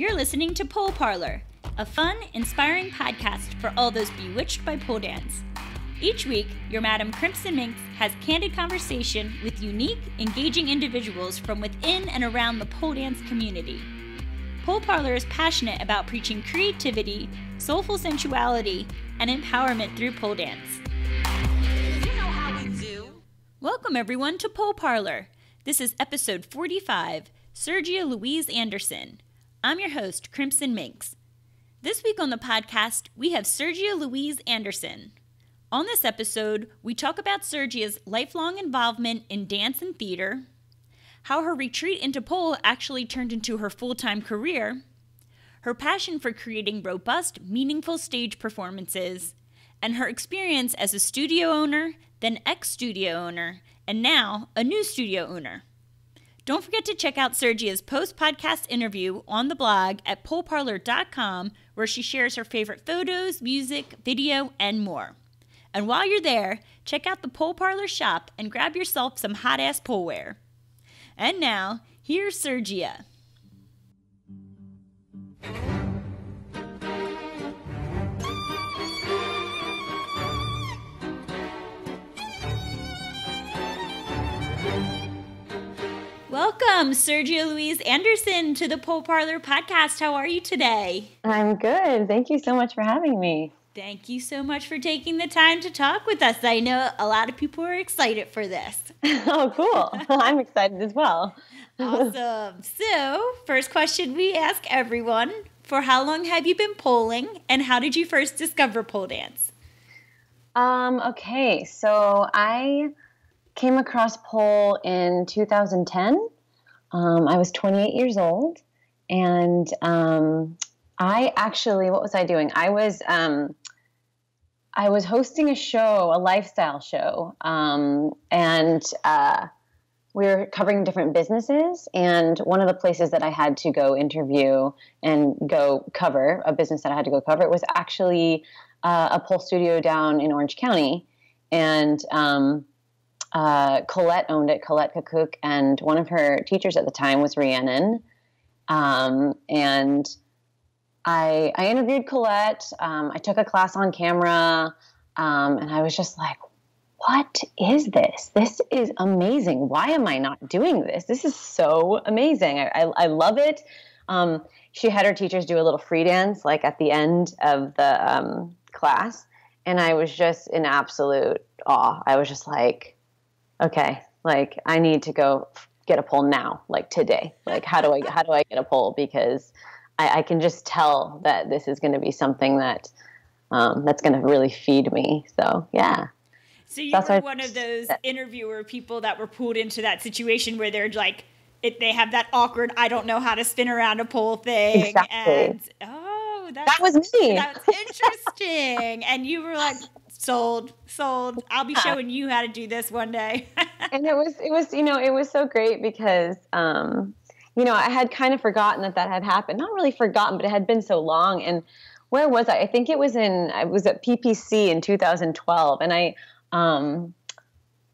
You're listening to Pole Parlour, a fun, inspiring podcast for all those bewitched by pole dance. Each week, your Madam Crimson Minxxx has candid conversation with unique, engaging individuals from within and around the pole dance community. Pole Parlour is passionate about preaching creativity, soulful sensuality, and empowerment through pole dance. You know how we do. Welcome, everyone, to Pole Parlour. This is episode 45 Sergia Louise Anderson. I'm your host, Crimson Minxxx. This week on the podcast, we have Sergia Louise Anderson. On this episode, we talk about Sergia's lifelong involvement in dance and theater, how her retreat into pole actually turned into her full time career, her passion for creating robust, meaningful stage performances, and her experience as a studio owner, then ex studio owner, and now a new studio owner. Don't forget to check out Sergia's post podcast interview on the blog at poleparlour.com, where she shares her favorite photos, music, video, and more. And while you're there, check out the Pole Parlour shop and grab yourself some hot ass poleware. And now, here's Sergia. Welcome, Sergia Louise Anderson, to the Pole Parlour podcast. How are you today? I'm good. Thank you so much for having me. Thank you so much for taking the time to talk with us. I know a lot of people are excited for this. oh, cool. I'm excited as well. Awesome. So, first question we ask everyone For how long have you been poling, and how did you first discover pole dance? Um, okay, so I came across pole in 2010. Um, I was 28 years old, and um, I actually, what was I doing? I was um, I was hosting a show, a lifestyle show, um, and uh, we were covering different businesses. And one of the places that I had to go interview and go cover a business that I had to go cover was actually uh, a pole studio down in Orange County, and um, uh, Colette owned it, Colette Kakuk, and one of her teachers at the time was Rhiannon. Um, and I, I interviewed Colette. Um, I took a class on camera, um, and I was just like, what is this? This is amazing. Why am I not doing this? This is so amazing. I, I, I love it. Um, she had her teachers do a little free dance like at the end of the um, class, and I was just in absolute awe. I was just like, okay, like I need to go get a pole now, like today. Like how do I how do I get a pole? Because I, I can just tell that this is going to be something that um, that's going to really feed me. So yeah. So you That's were one of those interviewer people that were pulled into that situation where they're like, it, they have that awkward, I don't know how to spin around a pole thing. Exactly. And oh, that's, That was me. That's interesting. and you were like, sold, sold. I'll be showing you how to do this one day. and it was it was you know it was so great because um, you know I had kind of forgotten that that had happened. Not really forgotten, but it had been so long. And where was I? I think it was in I was at PPC in 2012, and I um,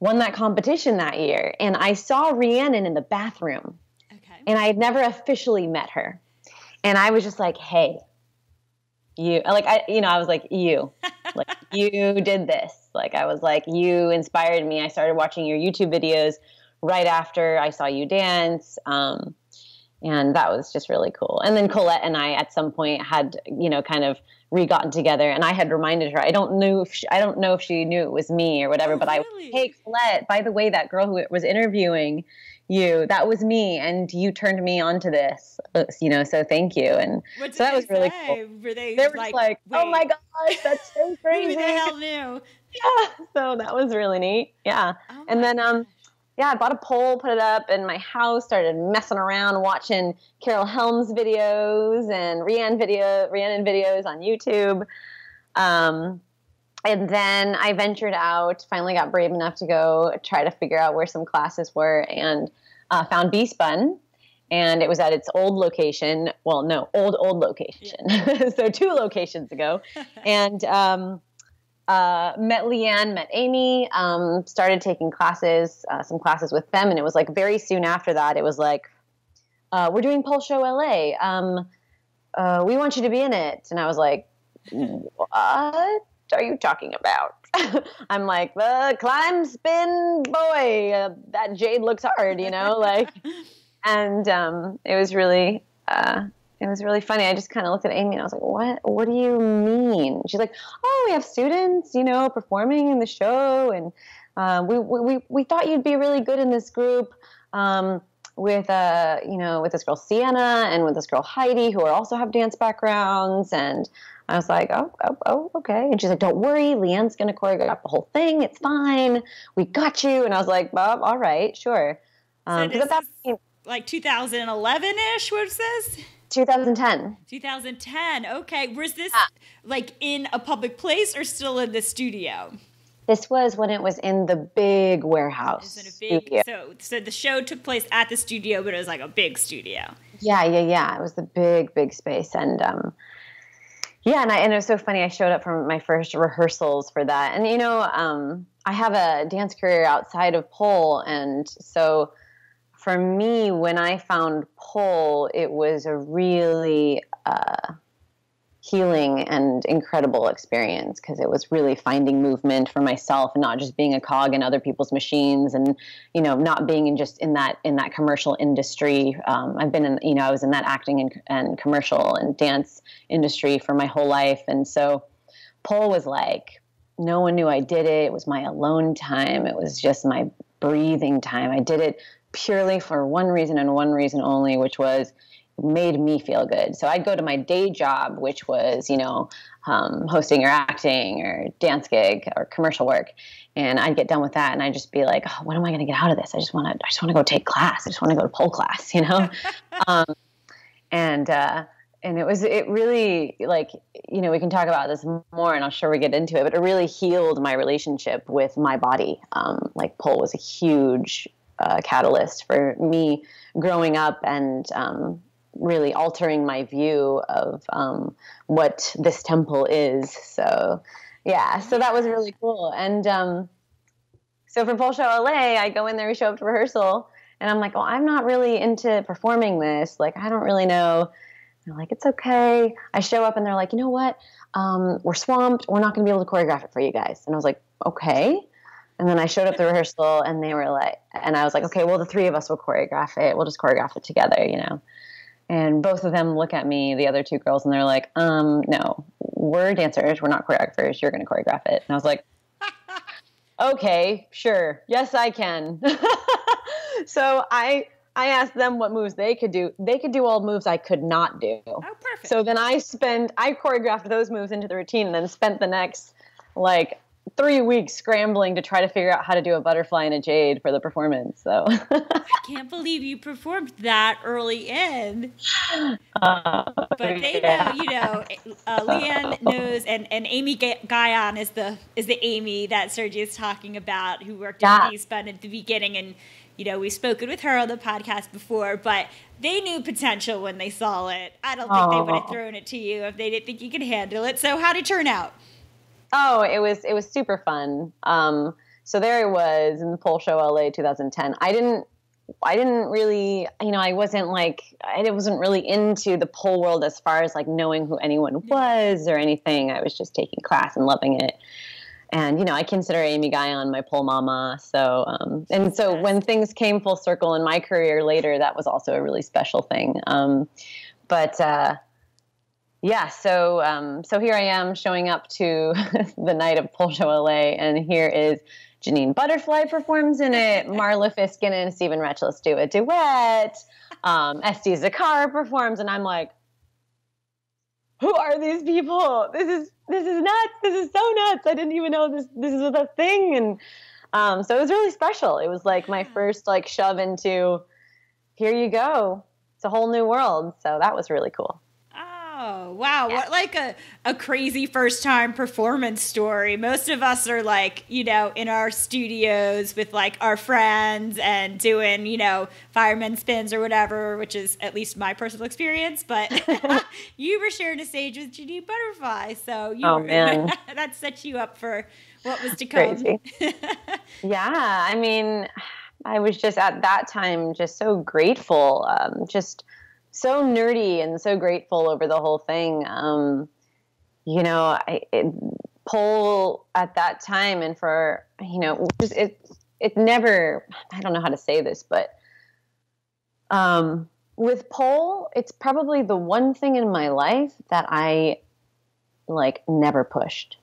won that competition that year. And I saw Rhiannon in the bathroom, okay. and I had never officially met her. And I was just like, hey. You like I you know I was like you like you did this. Like I was like you inspired me. I started watching your YouTube videos right after I saw you dance um, and that was just really cool. And then Colette and I at some point had you know kind of re-gotten together and I had reminded her I don't know if she, I don't know if she knew it was me or whatever Oh, but really? I hey Colette by the way that girl who was interviewing you that was me and you turned me on to this uh, you know so thank you and so that they was really say? Were they, they were like, like, oh my gosh, that's so Who crazy. the hell knew? Yeah. So that was really neat. Yeah. Oh And then, um, yeah, I bought a pole, put it up in my house, started messing around watching Karol Helms videos and Rhiannon video, Rhiannon videos on YouTube. Um, and then I ventured out, finally got brave enough to go try to figure out where some classes were and uh, found B Spun. And it was at its old location. Well, no, old, old location. so two locations ago. and um, uh, met Leanne, met Amy, um, started taking classes, uh, some classes with them. And it was like very soon after that, it was like, uh, we're doing Pole Show LA. Um, uh, we want you to be in it. And I was like, what are you talking about? I'm like, the climb spin boy. Uh, that Jade looks hard, you know, like, and um, it was really, uh, it was really funny. I just kind of looked at Amy and I was like, what, what do you mean? She's like, oh, we have students, you know, performing in the show. And uh, we, we, we thought you'd be really good in this group. Um, with uh, you know, with this girl Sienna and with this girl Heidi, who are also have dance backgrounds, and I was like, oh, oh, oh, okay. And she's like, don't worry, Leanne's gonna choreograph the whole thing. It's fine. We got you. And I was like, Bob, all right, sure. Um, so that like 2011 ish. What is this? 2010. 2010. Okay. Was this yeah. like in a public place or still in the studio? This was when it was in the big warehouse. in a big, so so the show took place at the studio, but it was like a big studio. Yeah, yeah, yeah. It was the big, big space, and um, yeah, and I and it was so funny. I showed up for my first rehearsals for that, and you know, um, I have a dance career outside of pole, and so for me, when I found pole, it was a really uh, healing and incredible experience because it was really finding movement for myself and not just being a cog in other people's machines and you know not being in just in that in that commercial industry. Um, i've been in you know i was in that acting and, and commercial and dance industry for my whole life. And so pole was like no one knew i did it. It was my alone time. It was just my breathing time. I did it purely for one reason and one reason only which was made me feel good. So I'd go to my day job, which was, you know, um, hosting or acting or dance gig or commercial work. And I'd get done with that and I'd just be like, oh, what am I going to get out of this? I just want to, I just want to go take class. I just want to go to pole class, you know? um, and, uh, and it was, it really like, you know, we can talk about this more and I'm sure we get into it, but it really healed my relationship with my body. Um, like pole was a huge uh, catalyst for me growing up and um, really altering my view of um, what this temple is. So, yeah, so that was really cool. And um, so for Pole Show LA, I go in there, we show up to rehearsal, and I'm like, well, I'm not really into performing this. Like, I don't really know. they're like, it's okay. I show up, and they're like, you know what? Um, we're swamped. We're not going to be able to choreograph it for you guys. And I was like, okay. And then I showed up the rehearsal, and they were like, and I was like, okay, well, the three of us will choreograph it. We'll just choreograph it together, you know and both of them look at me, the other two girls, and they're like, um, no, we're dancers, we're not choreographers, you're going to choreograph it. And I was like, okay, sure, yes, I can. so I I asked them what moves they could do. They could do all moves I could not do. Oh, perfect. So then I spent I choreographed those moves into the routine, and then spent the next like three weeks scrambling to try to figure out how to do a butterfly and a jade for the performance. So I can't believe you performed that early in. Uh, but they yeah. know, you know, uh, Leanne knows, and, and Amy Guion is the is the Amy that Sergia is talking about, who worked yeah. at B Spun at the beginning, and you know we've spoken with her on the podcast before, but they knew potential when they saw it. I don't think oh. they would have thrown it to you if they didn't think you could handle it. So how did it turn out? Oh, it was it was super fun. Um, so there I was in the Pole Show LA 2010. I didn't I didn't really, you know, I wasn't like, I wasn't really into the pole world as far as like knowing who anyone was or anything. I was just taking class and loving it. And, you know, I consider Amy Guion my pole mama. So, um, and so when things came full circle in my career later, that was also a really special thing. Um, but, uh, yeah, so um, so here I am showing up to the night of Pole Show LA, and here is Jenyne Butterfly performs in it. Marlo Fisken and Steven Retchless do a duet. Um, Estee Zakar performs, and I'm like, who are these people? This is this is nuts. This is so nuts. I didn't even know this this is a thing, and um, so it was really special. It was like my first like shove into here you go. It's a whole new world. So that was really cool. Oh, wow. Yeah. What like a, a crazy first time performance story. Most of us are like, you know, in our studios with like our friends and doing, you know, fireman spins or whatever, which is at least my personal experience. But you were sharing a stage with Jenyne Butterfly. So you oh, were, man. that set you up for what was to come. Crazy. yeah. I mean, I was just at that time just so grateful. Um, just so nerdy and so grateful over the whole thing. Um, you know, I, it, pole at that time and for you know it it never I don't know how to say this, but um, with pole, it's probably the one thing in my life that I like never pushed.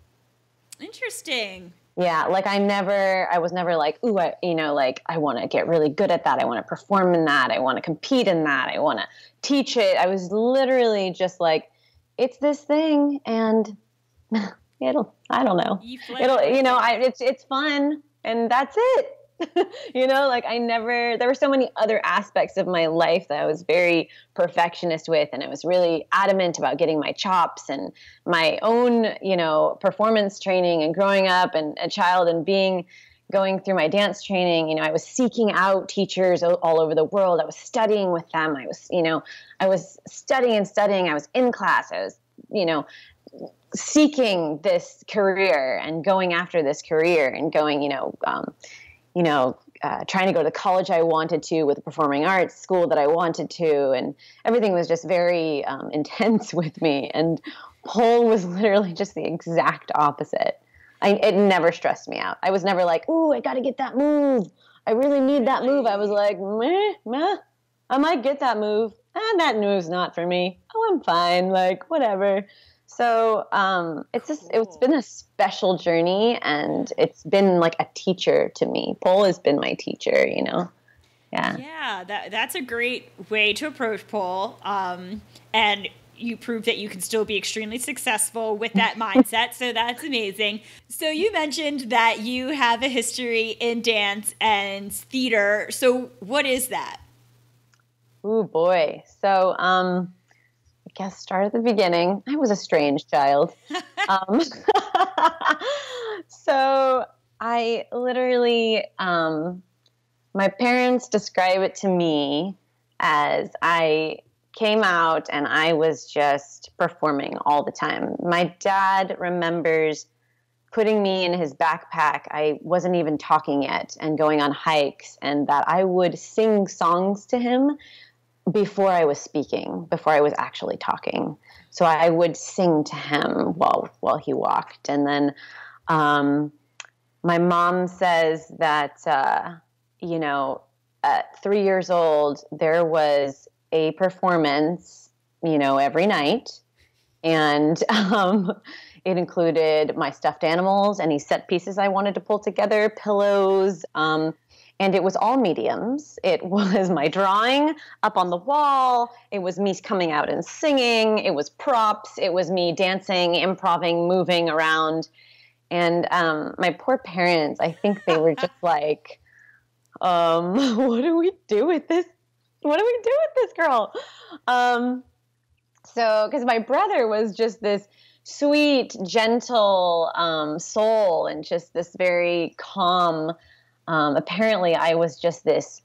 Interesting. Yeah, like I never, I was never like, ooh, I, you know, like I want to get really good at that. I want to perform in that. I want to compete in that. I want to teach it. I was literally just like, it's this thing, and it'll, I don't know, You it'll, you know, I, it's it's fun, and that's it. you know, like I never, there were so many other aspects of my life that I was very perfectionist with, and I was really adamant about getting my chops and my own, you know, performance training and growing up and a child and being going through my dance training. You know i was seeking out teachers all over the world. I was studying with them. I was you know i was studying and studying. I was in class. I was you know seeking this career and going after this career and going you know um, you know uh, trying to go to the college i wanted to with the performing arts school that i wanted to and everything was just very um, intense with me and pole was literally just the exact opposite. I, it never stressed me out. I was never like ooh i gotta get that move. I really need that move. I was like meh meh. I might get that move. And that move's not for me. Oh i'm fine. Like whatever so um, it's just it's been a special journey, and it's been like a teacher to me. Pole has been my teacher, you know. Yeah. Yeah, that that's a great way to approach pole. Um, and you prove that you can still be extremely successful with that mindset. So that's amazing. So you mentioned that you have a history in dance and theater. So what is that? Oh boy. So um, guess start at the beginning. I was a strange child. um, so I literally, um, my parents describe it to me as I came out and I was just performing all the time. My dad remembers putting me in his backpack. I wasn't even talking yet and going on hikes, and that I would sing songs to him before I was speaking, before I was actually talking. So I would sing to him while while he walked, and then um, my mom says that uh, you know at three years old there was a performance, you know, every night, and um, it included my stuffed animals, any set pieces I wanted to pull together, pillows. Um, and it was all mediums. It was my drawing up on the wall. It was me coming out and singing. It was props. It was me dancing, improving, moving around. And um, my poor parents, I think they were just like, um, what do we do with this? What do we do with this girl? Um, so, because my brother was just this sweet, gentle um, soul and just this very calm. Um, apparently, I was just this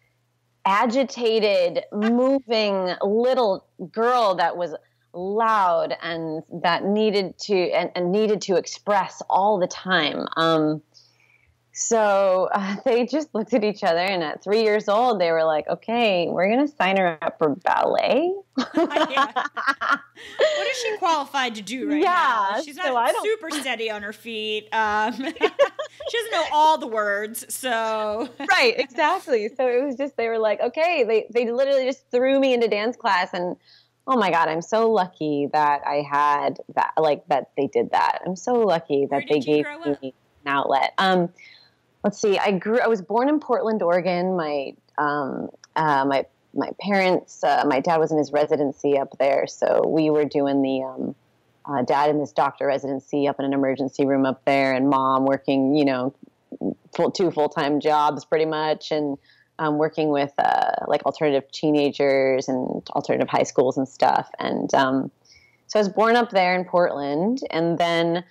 agitated, moving little girl that was loud and that needed to and, and needed to express all the time. Um, so uh, they just looked at each other, and at three years old, they were like, "Okay, we're gonna sign her up for ballet." Yeah. What is she qualified to do right now? Yeah, She's so not don't- super steady on her feet. Um, she doesn't know all the words, so right, exactly. So it was just they were like, "Okay," they they literally just threw me into dance class, and oh my god, I'm so lucky that I had that, like that they did that. I'm so lucky that they gave me an outlet. Um, let's see, I grew. I was born in Portland, Oregon. My um, uh, my my parents, uh, my dad was in his residency up there, so we were doing the um, uh, dad in this doctor residency up in an emergency room up there, and mom working, you know, full two full time jobs pretty much, and um, working with uh, like alternative teenagers and alternative high schools and stuff. And um, so I was born up there in Portland, and then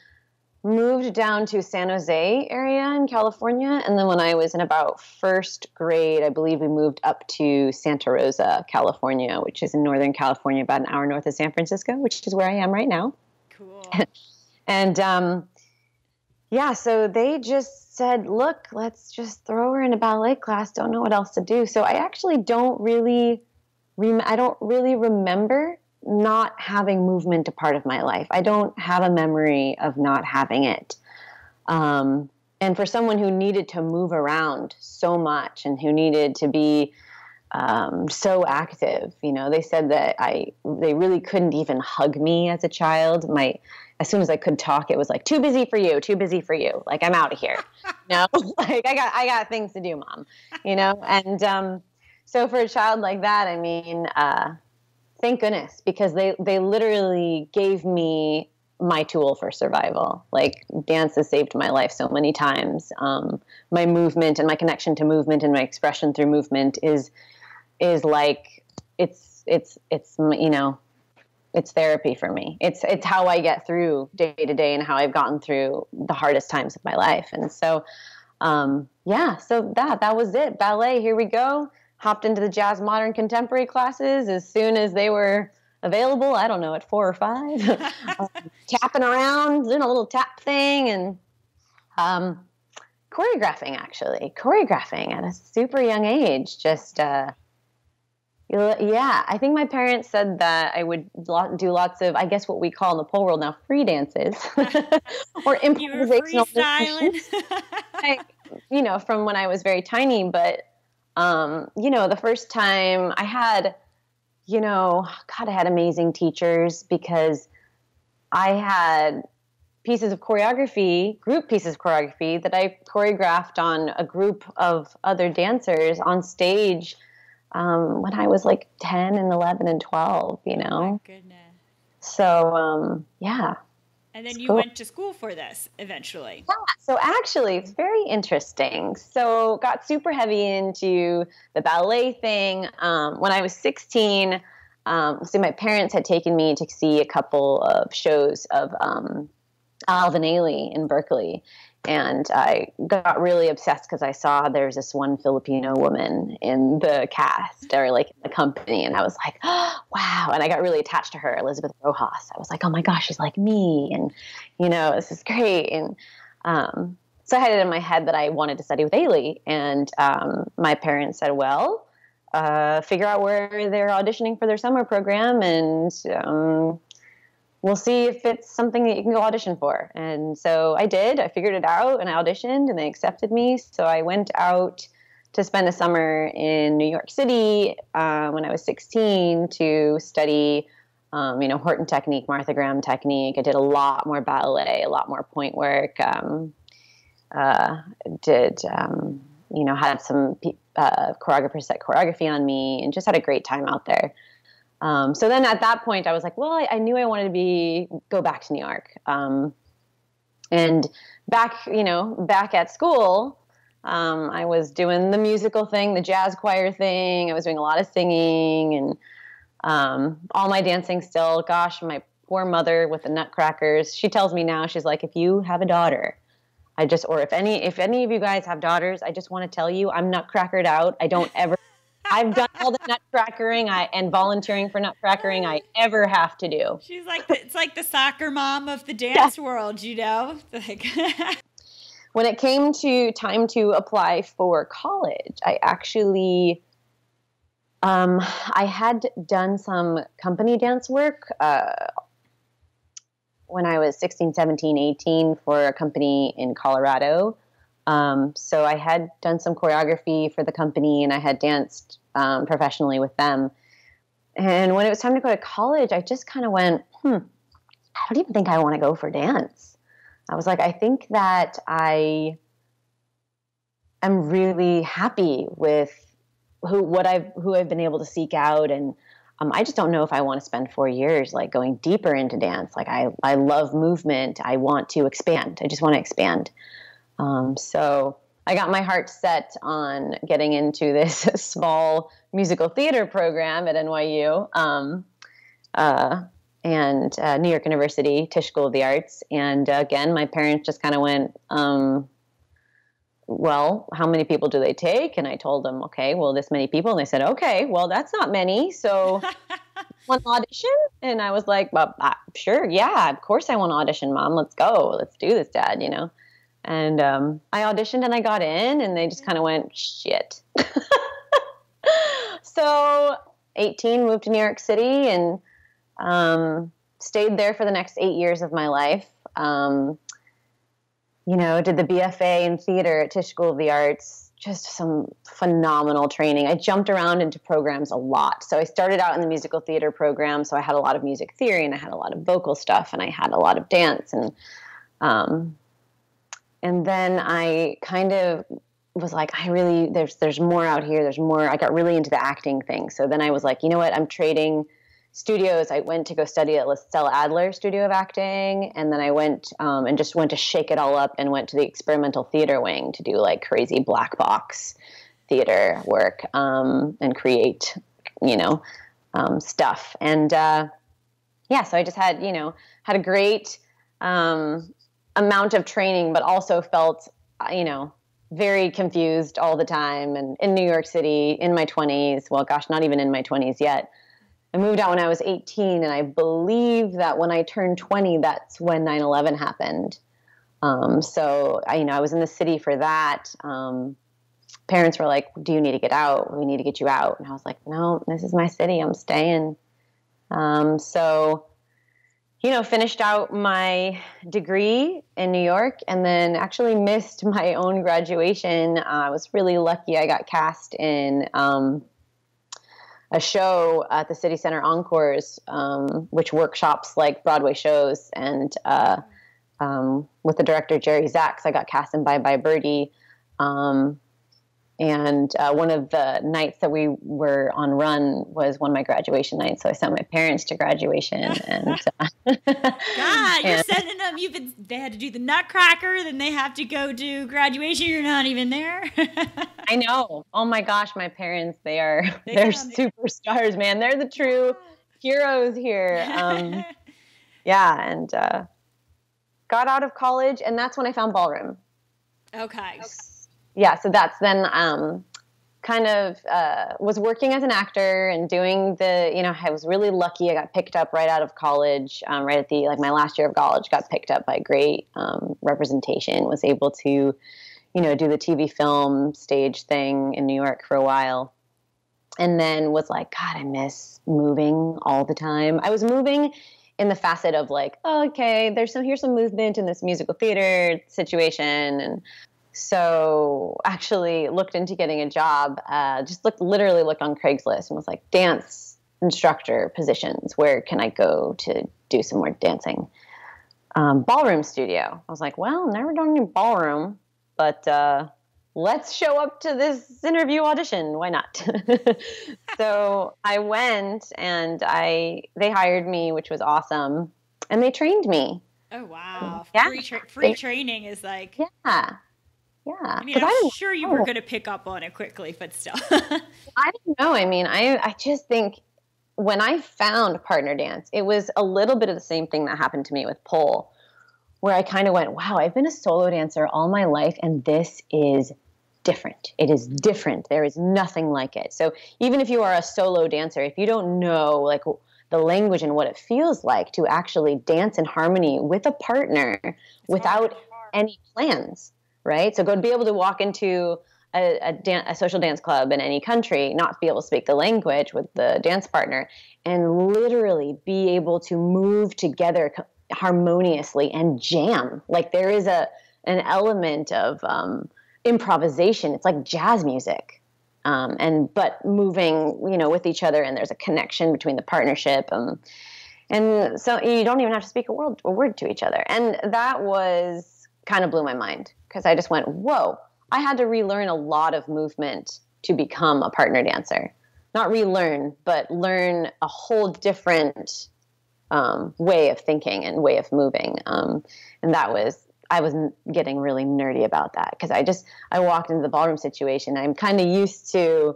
moved down to San Jose area in California. And then when I was in about first grade, I believe we moved up to Santa Rosa, California, which is in Northern California, about an hour north of San Francisco, which is where I am right now. cool. And um, yeah, so they just said, look, let's just throw her in a ballet class. Don't know what else to do. So I actually don't really rem- I don't really remember not having movement a part of my life. I don't have a memory of not having it. Um, and for someone who needed to move around so much and who needed to be um, so active, you know, they said that I they really couldn't even hug me as a child. My as soon as I could talk, it was like too busy for you, too busy for you. Like I'm out of here. no, like I got I got things to do, mom. You know, and um, so for a child like that, I mean, uh, thank goodness because they they literally gave me my tool for survival. Like dance has saved my life so many times. Um, my movement and my connection to movement and my expression through movement is is like it's it's it's you know it's therapy for me. It's it's how I get through day to day and how I've gotten through the hardest times of my life. And so um, yeah, so that that was it. Ballet, here we go. Hopped into the jazz modern contemporary classes as soon as they were available. I don't know, at four or five, um, tapping around, doing a little tap thing, and um, choreographing. Actually, choreographing at a super young age. Just uh, yeah, I think my parents said that I would do lots of, I guess, what we call in the pole world now free dances or improvisational. like, you know, from when I was very tiny, but um, you know, the first time I had you know, God, I had amazing teachers because I had pieces of choreography, group pieces of choreography that I choreographed on a group of other dancers on stage um, when I was like 10 and 11 and 12, you know? Oh goodness. So, um, yeah, and then you cool. went to school for this eventually. Yeah. So actually, it's very interesting. So got super heavy into the ballet thing um, when I was 16. Um, so my parents had taken me to see a couple of shows of um, Alvin Ailey in Berkeley, and I got really obsessed because I saw there's this one Filipino woman in the cast or like the company, and I was like, oh, wow! And I got really attached to her, Elizabeth Roxas. I was like, oh my gosh, she's like me, and you know, this is great. And um, so I had it in my head that I wanted to study with Ailey, and um, my parents said, well, uh, figure out where they're auditioning for their summer program, and um, we'll see if it's something that you can go audition for. And so I did. I figured it out and I auditioned and they accepted me. So I went out to spend a summer in New York City uh, when I was 16 to study, um, you know, Horton technique, Martha Graham technique. I did a lot more ballet, a lot more pointe work. Um, uh, did, um, you know, had some uh, choreographers set choreography on me and just had a great time out there. Um, so then at that point, I was like, well, I, I, knew I wanted to be go back to New York. Um, and back, you know, back at school, um, I was doing the musical thing, the jazz choir thing. I was doing a lot of singing and um, all my dancing still. Gosh, my poor mother with the Nutcrackers. She tells me now, she's like, if you have a daughter, I just, or if any, if any of you guys have daughters, I just want to tell you, I'm nutcrackered out. I don't ever I've done all the nutcrackering I, and volunteering for nutcrackering I ever have to do. She's like, the, it's like the soccer mom of the dance yeah. world, you know? Like when it came to time to apply for college, I actually, um, I had done some company dance work uh, when I was 16, 17, 18 for a company in Colorado. Um, so I had done some choreography for the company and I had danced um, professionally with them. And when it was time to go to college, I just kind of went, hmm, I don't even think I want to go for dance. I was like, I think that I am really happy with who what I've who I've been able to seek out and um, I just don't know if I want to spend four years like going deeper into dance. Like I, I love movement. I want to expand. I just want to expand. Um, so I got my heart set on getting into this small musical theater program at NYU um, uh, and uh, New York University Tisch School of the Arts. And uh, again, my parents just kind of went, um, well, how many people do they take? And I told them, okay, well, this many people. And they said, okay, well, that's not many. So one audition? And I was like, well, uh, sure, yeah, of course I want to audition, mom. Let's go. Let's do this, dad, you know. And um, I auditioned and I got in, and they just kind of went, shit. so 18, moved to New York City and um, stayed there for the next eight years of my life. Um, you know, did the BFA in theater at Tisch School of the Arts. Just some phenomenal training. I jumped around into programs a lot. So I started out in the musical theater program. So I had a lot of music theory and I had a lot of vocal stuff and I had a lot of dance and um, and then I kind of was like, I really there's there's more out here. There's more. I got really into the acting thing. So then I was like, you know what? I'm trading studios. I went to go study at Stella Adler Studio of Acting, and then I went um, and just went to shake it all up and went to the experimental theater wing to do like crazy black box theater work um, and create, you know, um, stuff. And uh, yeah, so I just had you know had a great um, amount of training, but also felt uh, you know very confused all the time and in New York City in my 20s. Well, gosh, not even in my 20s yet. I moved out when I was 18, and I believe that when I turned 20, that's when 9 11 happened. Um, so, I, you know, I was in the city for that. Um, parents were like, Do you need to get out? We need to get you out. And I was like, No, this is my city. I'm staying. Um, so, you know, finished out my degree in New York and then actually missed my own graduation. Uh, I was really lucky. I got cast in um, a show at the City Center Encores, um, which workshops like Broadway shows. And uh, um, with the director Jerry Zaks, I got cast in Bye Bye Birdie. Um, and uh, one of the nights that we were on run was one of my graduation nights. So I sent my parents to graduation. And uh, God, you're sending them. You've been. They had to do the Nutcracker, then they have to go do graduation. You're not even there. I know. Oh my gosh, my parents. They are. They they're superstars, man. They're the true heroes here. Um, yeah, and uh, got out of college, and that's when I found ballroom. Okay. okay yeah, so that's then um, kind of uh, was working as an actor and doing the, you know, I was really lucky. I got picked up right out of college, um, right at the, like my last year of college, got picked up by great um, representation, was able to, you know, do the TV film stage thing in New York for a while. And then was like, God, I miss moving all the time. I was moving in the facet of like, oh, okay, there's some here's some movement in this musical theater situation, and so actually looked into getting a job uh, just looked literally looked on craigslist and was like dance instructor positions where can i go to do some more dancing? Um, ballroom studio. I was like well never done any ballroom but uh, let's show up to this interview audition. Why not? So i went and i they hired me which was awesome and they trained me. Oh wow. Yeah. free, tra- free training is like yeah yeah. I mean, I'm sure you were going to pick up on it quickly, but still. I don't know. I mean, I, I just think when I found partner dance, it was a little bit of the same thing that happened to me with pole, where I kind of went, wow, I've been a solo dancer all my life, and this is different. It is different. There is nothing like it. So even if you are a solo dancer, if you don't know, like, the language and what it feels like to actually dance in harmony with a partner it's without any plans right? So go to be able to walk into a, a, dan- a, social dance club in any country, not be able to speak the language with the dance partner, and literally be able to move together harmoniously and jam. Like there is a an element of um, improvisation. It's like jazz music, um, and but moving, you know, with each other, and there's a connection between the partnership. Um, and so you don't even have to speak a word, a word to each other, and that was kind of blew my mind because I just went, whoa, I had to relearn a lot of movement to become a partner dancer. Not relearn, but learn a whole different um, way of thinking and way of moving. Um, and that was, I was getting really nerdy about that because I just, I walked into the ballroom situation. I'm kind of used to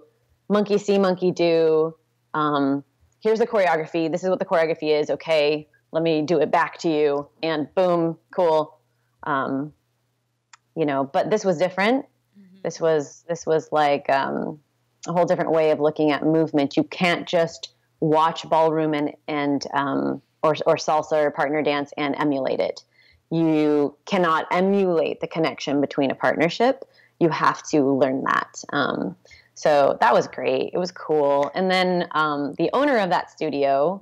monkey see, monkey do. Um, here's the choreography. This is what the choreography is. Okay, let me do it back to you. And boom, cool. Um, you know, but this was different. Mm-hmm. This was this was like um, a whole different way of looking at movement. You can't just watch ballroom and and um, or or salsa or partner dance and emulate it. You cannot emulate the connection between a partnership. You have to learn that. Um, So that was great. It was cool. And then um, the owner of that studio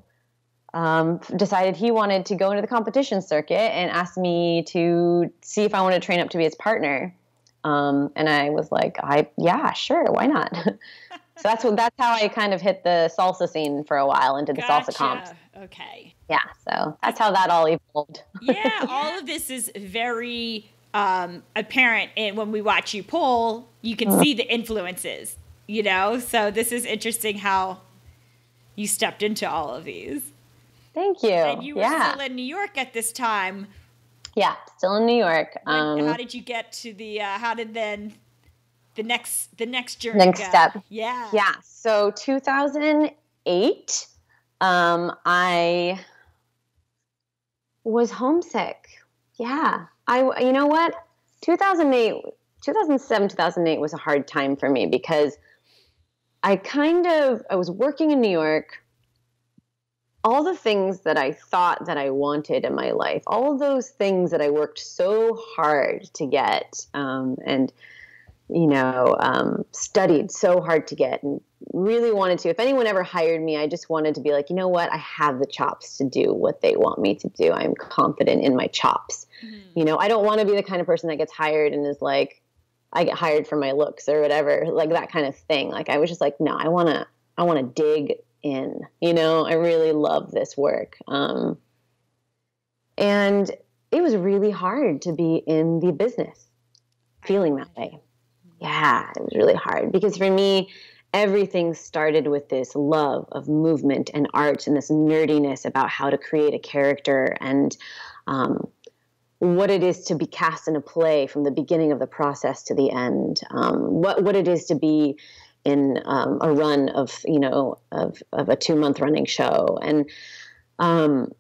um, decided he wanted to go into the competition circuit and asked me to see if I wanted to train up to be his partner. Um, and I was like, I yeah, sure, why not? so that's what that's how I kind of hit the salsa scene for a while and did the Gotcha. salsa comps. Okay. Yeah, so that's how that all evolved. Yeah, all of this is very um, apparent and when we watch you pull. You can Mm-hmm. see the influences, you know. So this is interesting how you stepped into all of these. Thank you. And you were yeah, still in New York at this time. yeah, still in New York. Um, how did you get to the? Uh, how did then the next the next journey? Next go? step. Yeah. Yeah. So 2008, um, I was homesick. Yeah. I, you know what? 2008, 2007, 2008 was a hard time for me because I kind of, I was working in New York. All the things that I thought that I wanted in my life, all of those things that I worked so hard to get, um, and you know, um, studied so hard to get and really wanted to. If anyone ever hired me, I just wanted to be like, you know what? I have the chops to do what they want me to do. I'm confident in my chops. You know, I don't want to be the kind of person that gets hired and is like, I get hired for my looks or whatever, like that kind of thing. Like I was just like, no, I want to, I want to dig in. You know, I really love this work. Um, and it was really hard to be in the business feeling that way. Yeah, it was really hard because for me, everything started with this love of movement and art and this nerdiness about how to create a character and um, what it is to be cast in a play from the beginning of the process to the end. Um, what what it is to be in um, a run of you know of of a two month running show and um,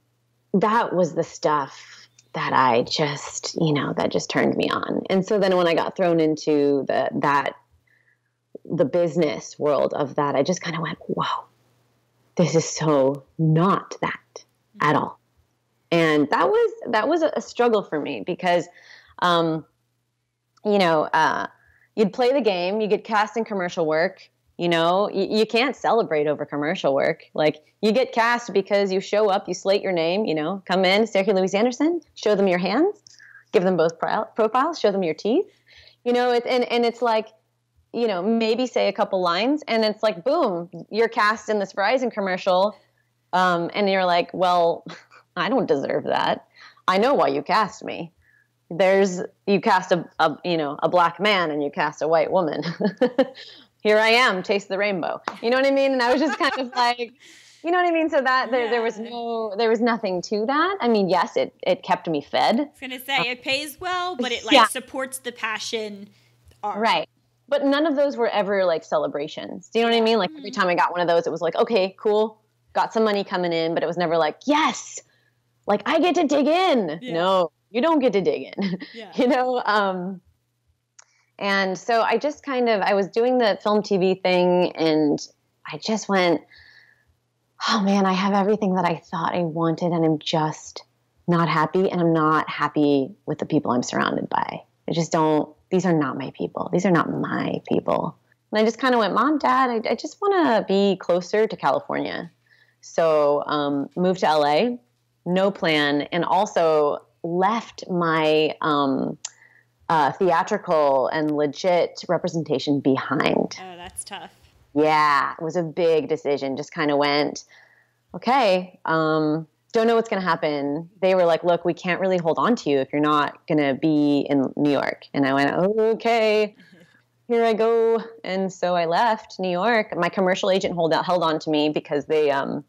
that was the stuff that I just, you know, that just turned me on. And so then when I got thrown into the that the business world of that, I just kind of went, "Wow, this is so not that at all." And that was that was a, a struggle for me because, um, you know, uh, you'd play the game, you get cast in commercial work. You know, you, you can't celebrate over commercial work. Like you get cast because you show up, you slate your name. You know, come in, Sergia Louise Anderson, show them your hands, give them both pro- profiles, show them your teeth. You know, it's and and it's like, you know, maybe say a couple lines, and it's like, boom, you're cast in this Verizon commercial, um, and you're like, well, I don't deserve that. I know why you cast me. There's you cast a, a you know a black man and you cast a white woman. Here I am, chase the rainbow. You know what I mean? And I was just kind of like, you know what I mean? So that there, there was no there was nothing to that. I mean, yes, it it kept me fed. I was gonna say it pays well, but it like Yeah. supports the passion. Art. Right. But none of those were ever like celebrations. Do you know what I mean? Like every mm. time I got one of those, it was like, okay, cool, got some money coming in, but it was never like, yes, like I get to dig in. Yeah. No, you don't get to dig in. Yeah. you know? Um, and so I just kind of, I was doing the film TV thing and I just went, oh man, I have everything that I thought I wanted and I'm just not happy and I'm not happy with the people I'm surrounded by. I just don't, these are not my people. These are not my people. And I just kind of went, Mom, Dad, I, I just want to be closer to California. So um, moved to LA, no plan, and also left my um, uh, theatrical and legit representation behind. Oh, that's tough. Yeah, it was a big decision. Just kind of went, okay, um, don't know what's going to happen. They were like, look, we can't really hold on to you if you're not going to be in New York. And I went, okay, here I go. And so I left New York. My commercial agent hold out, held on to me because they um,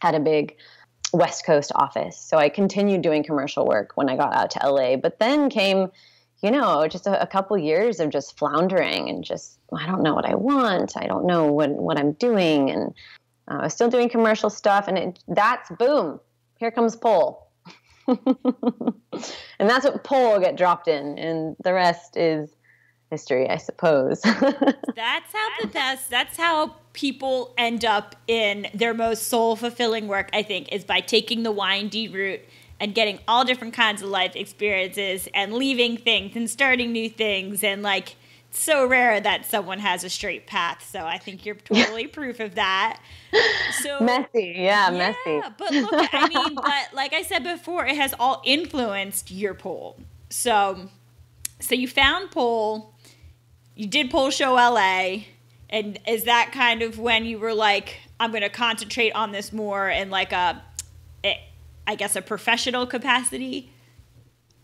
had a big West Coast office. So I continued doing commercial work when I got out to LA. But then came, you know, just a, a couple years of just floundering and just, I don't know what I want. I don't know what, what I'm doing. And uh, I was still doing commercial stuff. And it, that's boom, here comes Pole. and that's what Pole get dropped in. And the rest is history, I suppose. That's how the best. That's how people end up in their most soul fulfilling work. I think is by taking the windy route and getting all different kinds of life experiences and leaving things and starting new things and like it's so rare that someone has a straight path. So I think you're totally proof of that. So messy, yeah, messy. But look, I mean, but like I said before, it has all influenced your pole. So, so you found pole, you did pole show LA, and is that kind of when you were like, I'm going to concentrate on this more in like a, a I guess a professional capacity?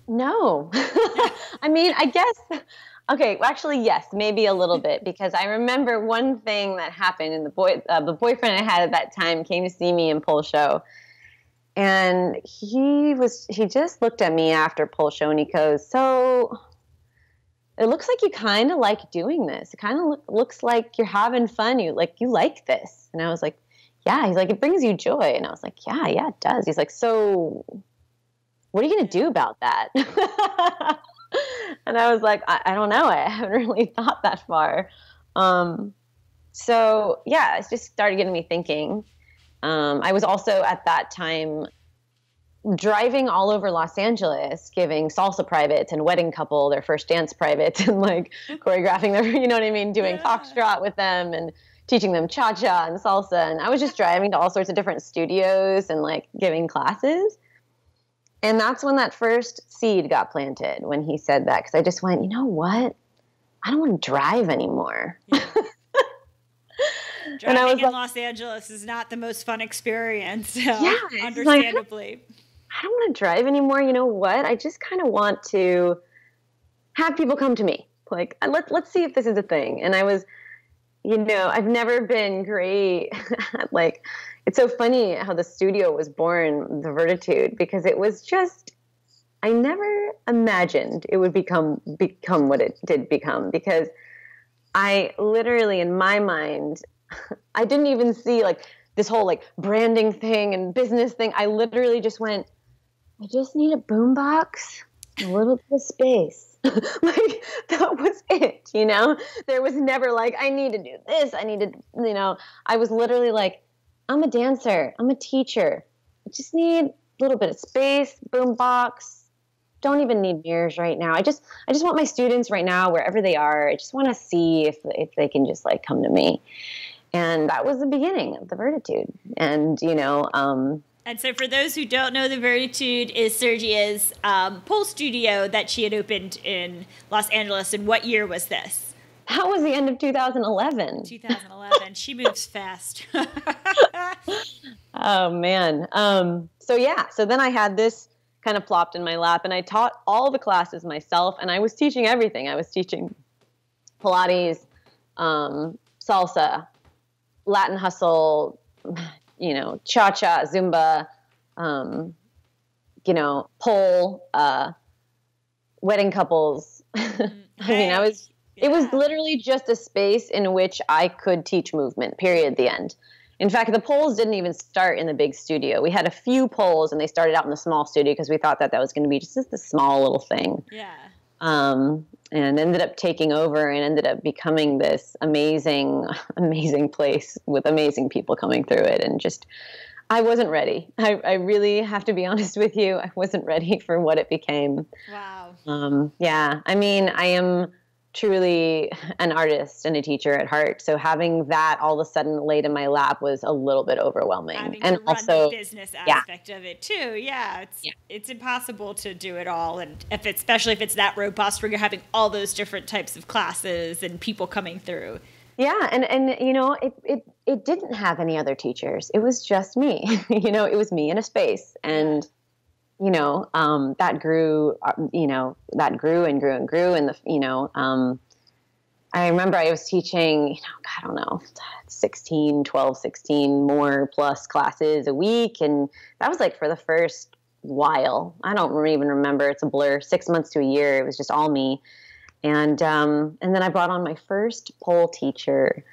No. I mean, I guess Okay, well, actually, yes, maybe a little bit because I remember one thing that happened, and the boy, uh, the boyfriend I had at that time, came to see me in pole show, and he was he just looked at me after pole show and he goes, "So, it looks like you kind of like doing this. It kind of look, looks like you're having fun. You like you like this." And I was like, "Yeah." He's like, "It brings you joy," and I was like, "Yeah, yeah, it does." He's like, "So, what are you gonna do about that?" and I was like, I, I, don't know. I haven't really thought that far. Um, so yeah, it just started getting me thinking. Um, I was also at that time driving all over Los Angeles, giving salsa privates and wedding couple their first dance privates and like mm. choreographing their, you know what I mean, doing yeah. foxtrot with them and teaching them cha cha and salsa. And I was just driving to all sorts of different studios and like giving classes. And that's when that first seed got planted when he said that. Because I just went, you know what? I don't want to drive anymore. Yeah. Driving and I was in like, Los Angeles is not the most fun experience. So yeah, understandably. Like, I don't want to drive anymore. You know what? I just kind of want to have people come to me. Like, uh, let's let's see if this is a thing. And I was, you know, I've never been great like it's so funny how the studio was born, the Vertitude, because it was just I never imagined it would become become what it did become because I literally in my mind I didn't even see like this whole like branding thing and business thing. I literally just went, I just need a boombox, a little bit of space. like that was it, you know? There was never like, I need to do this, I need to, you know, I was literally like, I'm a dancer. I'm a teacher. I just need a little bit of space, boom box. Don't even need mirrors right now. I just I just want my students right now, wherever they are, I just want to see if if they can just like come to me. And that was the beginning of the Vertitude. And you know, um, and so, for those who don't know, the Vertitude is Sergia's um, pole studio that she had opened in Los Angeles. And what year was this? That was the end of 2011. 2011. she moves fast. oh man. Um, so yeah. So then I had this kind of plopped in my lap, and I taught all the classes myself, and I was teaching everything. I was teaching Pilates, um, salsa, Latin hustle, you know, cha cha, Zumba, um, you know, pole, uh, wedding couples. I mean, I was it was literally just a space in which I could teach movement, period, the end. In fact, the poles didn't even start in the big studio. We had a few poles and they started out in the small studio because we thought that that was going to be just a small little thing. Yeah. Um, and ended up taking over and ended up becoming this amazing, amazing place with amazing people coming through it. And just, I wasn't ready. I, I really have to be honest with you. I wasn't ready for what it became. Wow. Um, yeah. I mean, I am truly an artist and a teacher at heart. So having that all of a sudden laid in my lap was a little bit overwhelming. Having and also business aspect yeah. of it too. Yeah, it's yeah. it's impossible to do it all, and if it's, especially if it's that robust, where you're having all those different types of classes and people coming through. Yeah, and and you know it it it didn't have any other teachers. It was just me. you know, it was me in a space and you know, um, that grew, uh, you know, that grew and grew and grew. And the, you know, um, I remember I was teaching, you know, I don't know, 16, 12, 16 more plus classes a week. And that was like for the first while. I don't even remember. It's a blur. Six months to a year. It was just all me. And, um, and then I brought on my first pole teacher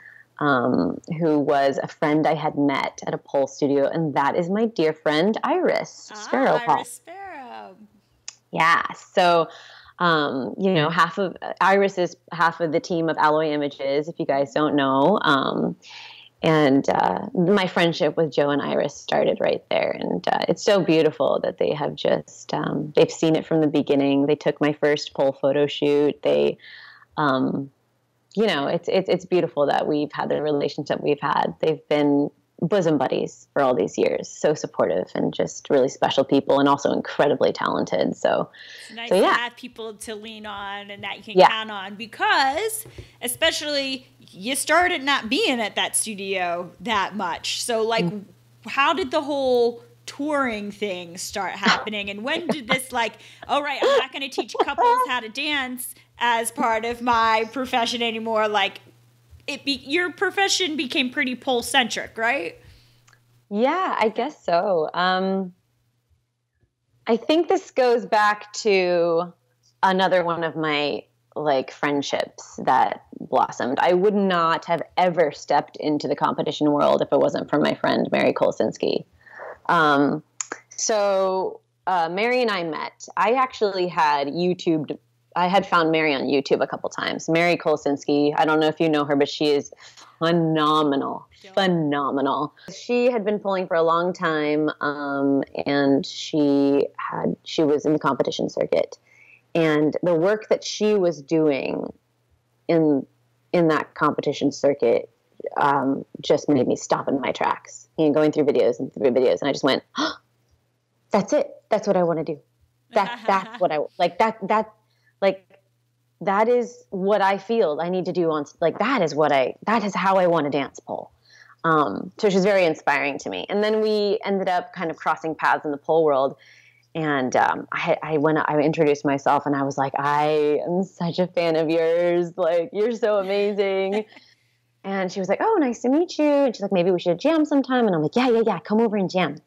um, who was a friend I had met at a pole studio, and that is my dear friend Iris ah, Sparrow. Iris Sparrow. Yeah. So, um, you know, half of Iris is half of the team of Alloy Images. If you guys don't know. Um, and uh, my friendship with Joe and Iris started right there, and uh, it's so beautiful that they have just um, they've seen it from the beginning. They took my first pole photo shoot. They um, you know, it's it's it's beautiful that we've had the relationship we've had. They've been bosom buddies for all these years. So supportive and just really special people and also incredibly talented. So, It's nice so to have people to lean on and that you can Yeah. count on because, especially, you started not being at that studio that much. So, like, Mm. how did the whole touring thing start happening? And when did this, like, all right, I'm not going to teach couples how to dance as part of my profession anymore? Like, it be your profession became pretty pole centric, right? Yeah, I guess so. Um, I think this goes back to another one of my like friendships that blossomed. I would not have ever stepped into the competition world if it wasn't for my friend Mary Kolsinski. Um, so uh, Mary and I met. I actually had YouTube. I had found Mary on YouTube a couple times. Mary Kolsinski. I don't know if you know her, but she is phenomenal, phenomenal. She had been poling for a long time, um, and she had she was in the competition circuit, and the work that she was doing in in that competition circuit um, just made me stop in my tracks. You know, going through videos and through videos, and I just went, oh, "That's it. That's what I want to do. That that's what I like. That that like." That is what I feel I need to do on like that is what I that is how I want to dance pole. Um, so she's very inspiring to me. And then we ended up kind of crossing paths in the pole world. And um, I, I went, I introduced myself, and I was like, I am such a fan of yours. Like, you're so amazing. and she was like, Oh, nice to meet you. And she's like, Maybe we should jam sometime. And I'm like, Yeah, yeah, yeah. Come over and jam.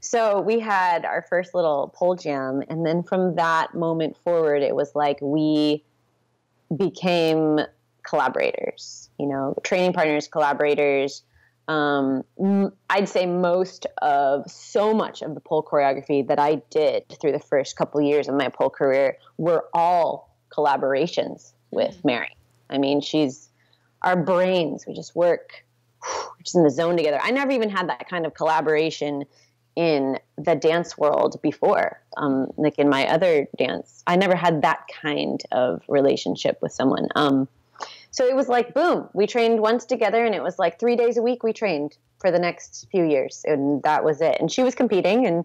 So we had our first little pole jam, and then from that moment forward, it was like we became collaborators. You know, training partners, collaborators um, m- I'd say most of so much of the pole choreography that I did through the first couple years of my pole career were all collaborations with Mary. I mean, she's our brains. We just work we're just in the zone together. I never even had that kind of collaboration in the dance world before. Um, like in my other dance, I never had that kind of relationship with someone. Um, so it was like, boom, we trained once together, and it was like three days a week we trained for the next few years, and that was it. And she was competing, and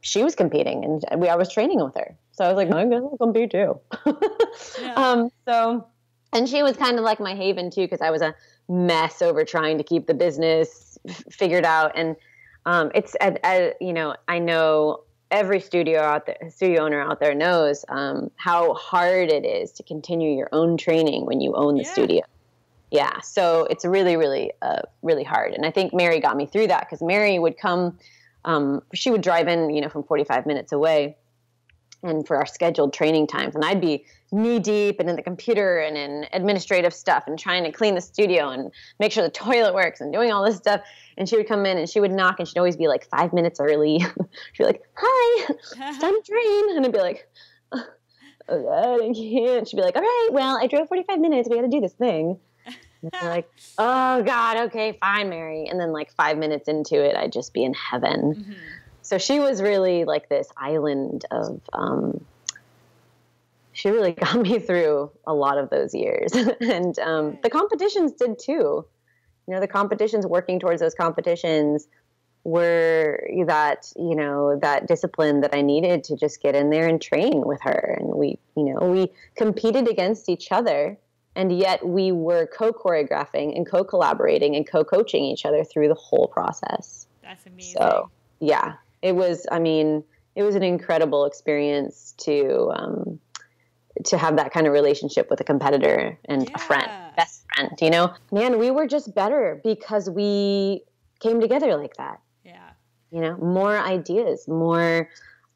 she was competing, and we I was training with her. So I was like, I guess I'll compete too. Yeah. um, so, and she was kind of like my haven too, because I was a mess over trying to keep the business f- figured out, and um, it's at, at, you know I know every studio out there, studio owner out there knows um, how hard it is to continue your own training when you own the Yeah. studio. Yeah, so it's really, really, uh, really hard. And I think Mary got me through that because Mary would come, um, she would drive in, you know, from 45 minutes away, and for our scheduled training times, and I'd be knee deep and in the computer and in administrative stuff and trying to clean the studio and make sure the toilet works and doing all this stuff. And she would come in and she would knock and she'd always be like five minutes early. she'd be like, "Hi, it's time to train," and I'd be like. "Oh, I can't. She'd be like, "All right, well, I drove 45 minutes. We got to do this thing." And I'm like, "Oh God, okay, fine, Mary." And then like five minutes into it, I'd just be in heaven. Mhm. So she was really like this island of. Um, she really got me through a lot of those years, and um, the competitions did too. You know, the competitions, working towards those competitions, were that you know that discipline that I needed to just get in there and train with her. And we, you know, we competed against each other, and yet we were co-choreographing and co-collaborating and co-coaching each other through the whole process. That's amazing. So yeah, it was. I mean, it was an incredible experience to um, to have that kind of relationship with a competitor and a friend, best friend. You know, man, we were just better because we came together like that. yeah. You know, more ideas, more.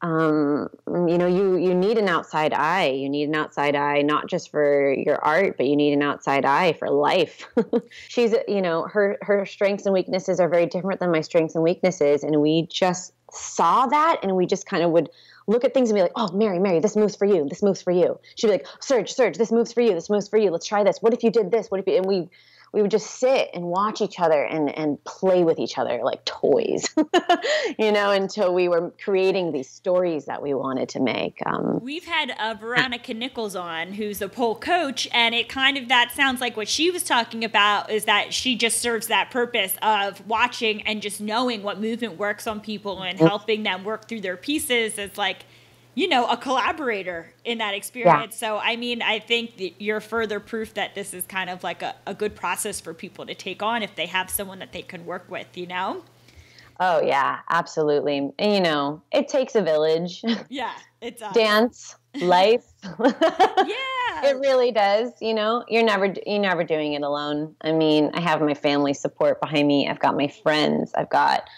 Um, you know, you you need an outside eye. You need an outside eye, not just for your art, but you need an outside eye for life. She's, you know, her her strengths and weaknesses are very different than my strengths and weaknesses, and we just saw that, and we just kind of would look at things and be like, "Oh, Mary, Mary, this moves for you. This moves for you." She'd be like, "Serge, Serge, this moves for you. This moves for you. Let's try this. What if you did this? What if you?" And we we would just sit and watch each other and and play with each other like toys, you know, until we were creating these stories that we wanted to make. Um, We've had uh, Veronica Nichols on, who's a pole coach, and it kind of that sounds like what she was talking about is that she just serves that purpose of watching and just knowing what movement works on people and helping them work through their pieces as like you know a collaborator in that experience so i mean i think that you're further proof that this is kind of like a, a good process for people to take on if they have someone that they can work with you know oh yeah, absolutely. And you know, it takes a village. yeah it's uh, Dance, life. yeah It really does. You know, you're never you're never doing it alone. I mean, I have my family support behind me. I've got my friends. I've got,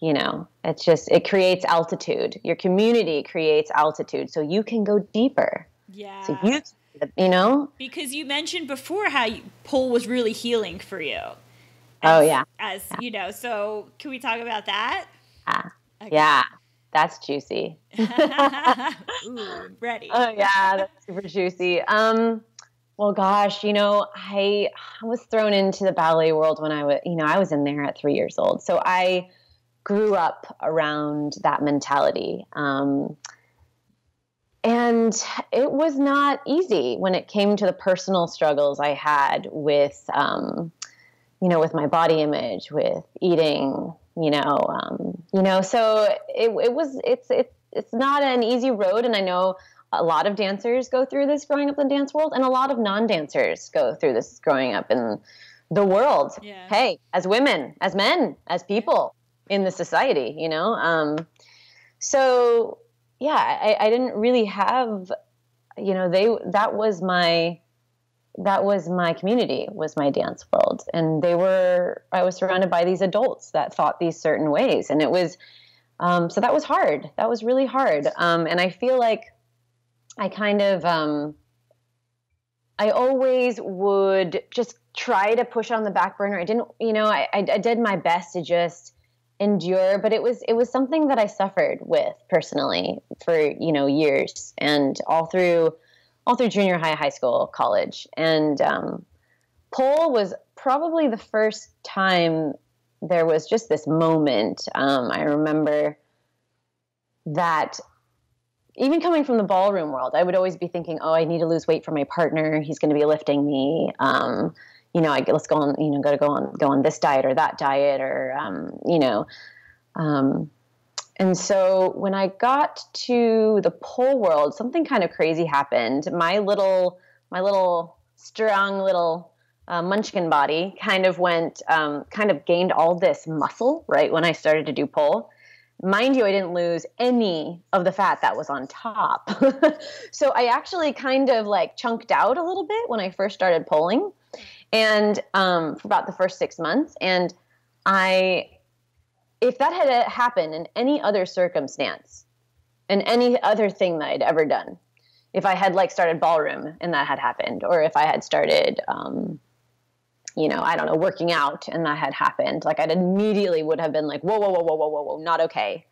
you know, it's just it creates altitude. Your community creates altitude, so you can go deeper. yeah So you, you know, because you mentioned before how you, pole was really healing for you. Oh as- yeah, as you know so can we talk about that? Ah, Okay. yeah, that's juicy. Ooh, ready. Oh yeah, that's super juicy. Um, well, gosh, you know, I, I was thrown into the ballet world when I was, you know, I was in there at three years old, so I grew up around that mentality. Um, and it was not easy when it came to the personal struggles I had with, um, you know, with my body image, with eating, you know, um, you know. So it, it was, it's, it's, it's not an easy road, and I know a lot of dancers go through this growing up in the dance world, and a lot of non-dancers go through this growing up in the world. Yeah. Hey, as women, as men, as people in the society, you know. Um, so yeah, I, I didn't really have, you know, they that was my that was my community was my dance world. And they were i was surrounded by these adults that thought these certain ways. And it was um, so that was hard. That was really hard. Um, and i feel like i kind of um, i always would just try to push on the back burner. I didn't you know I, I, I did my best to just endure but it was it was something that i suffered with personally for you know years and all through all through junior high, high school, college. And um, pole was probably the first time there was just this moment. Um, I remember that even coming from the ballroom world, I would always be thinking, oh, I need to lose weight for my partner. He's going to be lifting me. Um, you know, I, let's go on, you know, got to go on, go on this diet or that diet or, um, you know, um, and so when I got to the pole world, something kind of crazy happened. My little, my little strong little uh, munchkin body kind of went, um, kind of gained all this muscle right when I started to do pole. Mind you, I didn't lose any of the fat that was on top. so I actually kind of like chunked out a little bit when I first started poling, and um, for about the first six months, and I if that had happened in any other circumstance, in any other thing that I'd ever done, if I had like started ballroom and that had happened, or if I had started, um, you know, I don't know, working out and that had happened, like I'd immediately would have been like, whoa, whoa, whoa, whoa, whoa, whoa, whoa, not okay.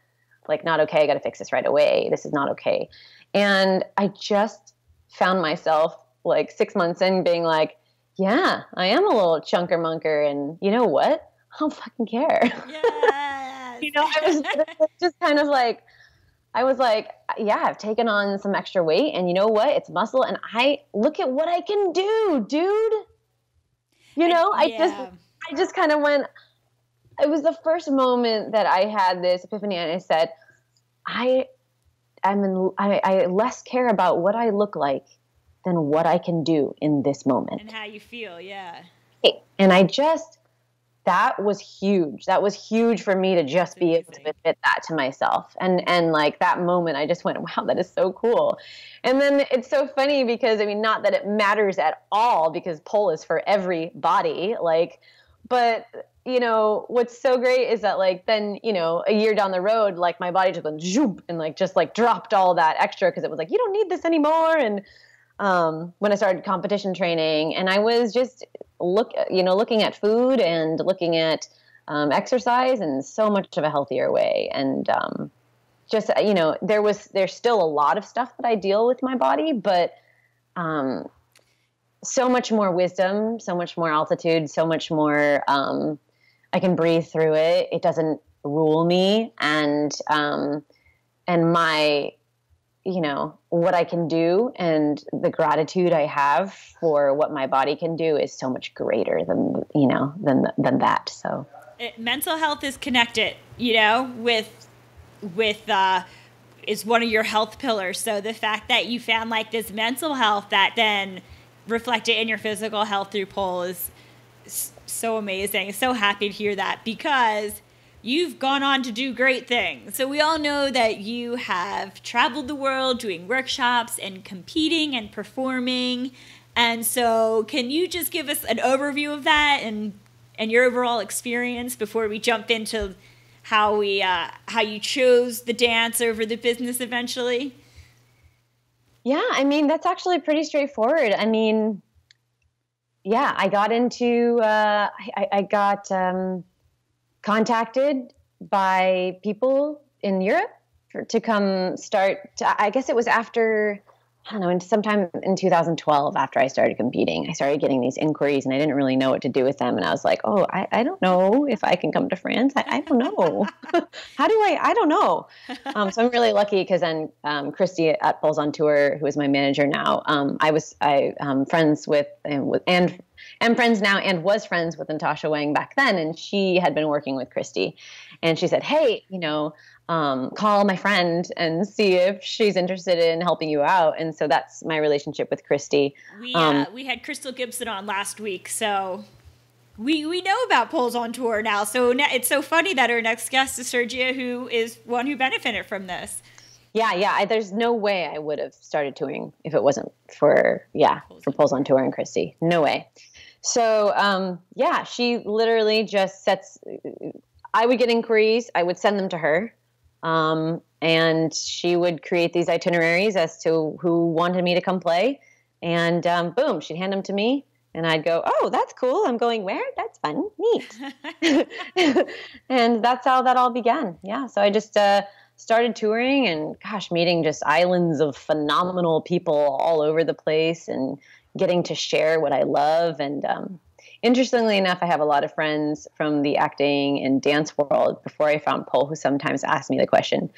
Like, not okay. I got to fix this right away. This is not okay. And I just found myself like six months in being like, yeah, I am a little chunker munker. And you know what? I don't fucking care. yes. you know, I was just kind of like, I was like, yeah, I've taken on some extra weight, and you know what? It's muscle, and I look at what I can do, dude. You know, I just, I just kind of went. It was the first moment that I had this epiphany, and I said, I, I'm in, I, I less care about what I look like than what I can do in this moment. and how you feel, yeah. And I just, that was huge. That was huge for me to just be able to admit that to myself. And and like that moment, I just went, wow, that is so cool. And then it's so funny because I mean, not that it matters at all because pole is for every body. Like, but you know what's so great is that like then you know a year down the road like my body just went zoop and like just like dropped all that extra because it was like you don't need this anymore and um, when I started competition training, and I was just look, you know, looking at food and looking at um, exercise in so much of a healthier way, and um, just you know, there was there's still a lot of stuff that I deal with my body, but um, so much more wisdom, so much more altitude, so much more. Um, I can breathe through it. It doesn't rule me, and um, and my, you know, what I can do and the gratitude I have for what my body can do is so much greater than you know than than that. So It, mental health is connected, you know, with with uh, is one of your health pillars. So the fact that you found like this mental health that then reflected in your physical health through pole is so amazing. So happy to hear that because you've gone on to do great things. So we all know that you have traveled the world doing workshops and competing and performing. And so can you just give us an overview of that and and your overall experience before we jump into how we uh, how you chose the dance over the business eventually? Yeah, I mean that's actually pretty straightforward. I mean, yeah, I got into uh, I, I got um, contacted by people in Europe for, to come start. To, I guess it was after I don't know, in sometime in 2012 after I started competing, I started getting these inquiries and I didn't really know what to do with them. And I was like, oh, I, I don't know if I can come to France. I, I don't know. How do I? I don't know. Um, so I'm really lucky because then um, Christy at Poles on Tour, who is my manager now, um, I was I um, friends with and with and am friends now and was friends with Natasha Wang back then, and she had been working with Christy, and she said, hey, you know um, call my friend and see if she's interested in helping you out. And so that's my relationship with Christy. We Um, uh, we had Crystal Gibson on last week, so we we know about Poles on Tour now. So ne- it's so funny that our next guest is Sergia, who is one who benefited from this. Yeah, yeah. I, there's no way I would have started touring if it wasn't for yeah for Poles on Tour and Christy. No way. So um, yeah, she literally just sets. I would get inquiries. I would send them to her, um, and she would create these itineraries as to who wanted me to come play, and um, boom, she'd hand them to me, and I'd go, "Oh, that's cool. I'm going where? That's fun, neat." and that's how that all began. Yeah. So I just uh, started touring and, gosh, meeting just islands of phenomenal people all over the place and getting to share what I love. And um, interestingly enough, I have a lot of friends from the acting and dance world before I found pole who sometimes ask me the question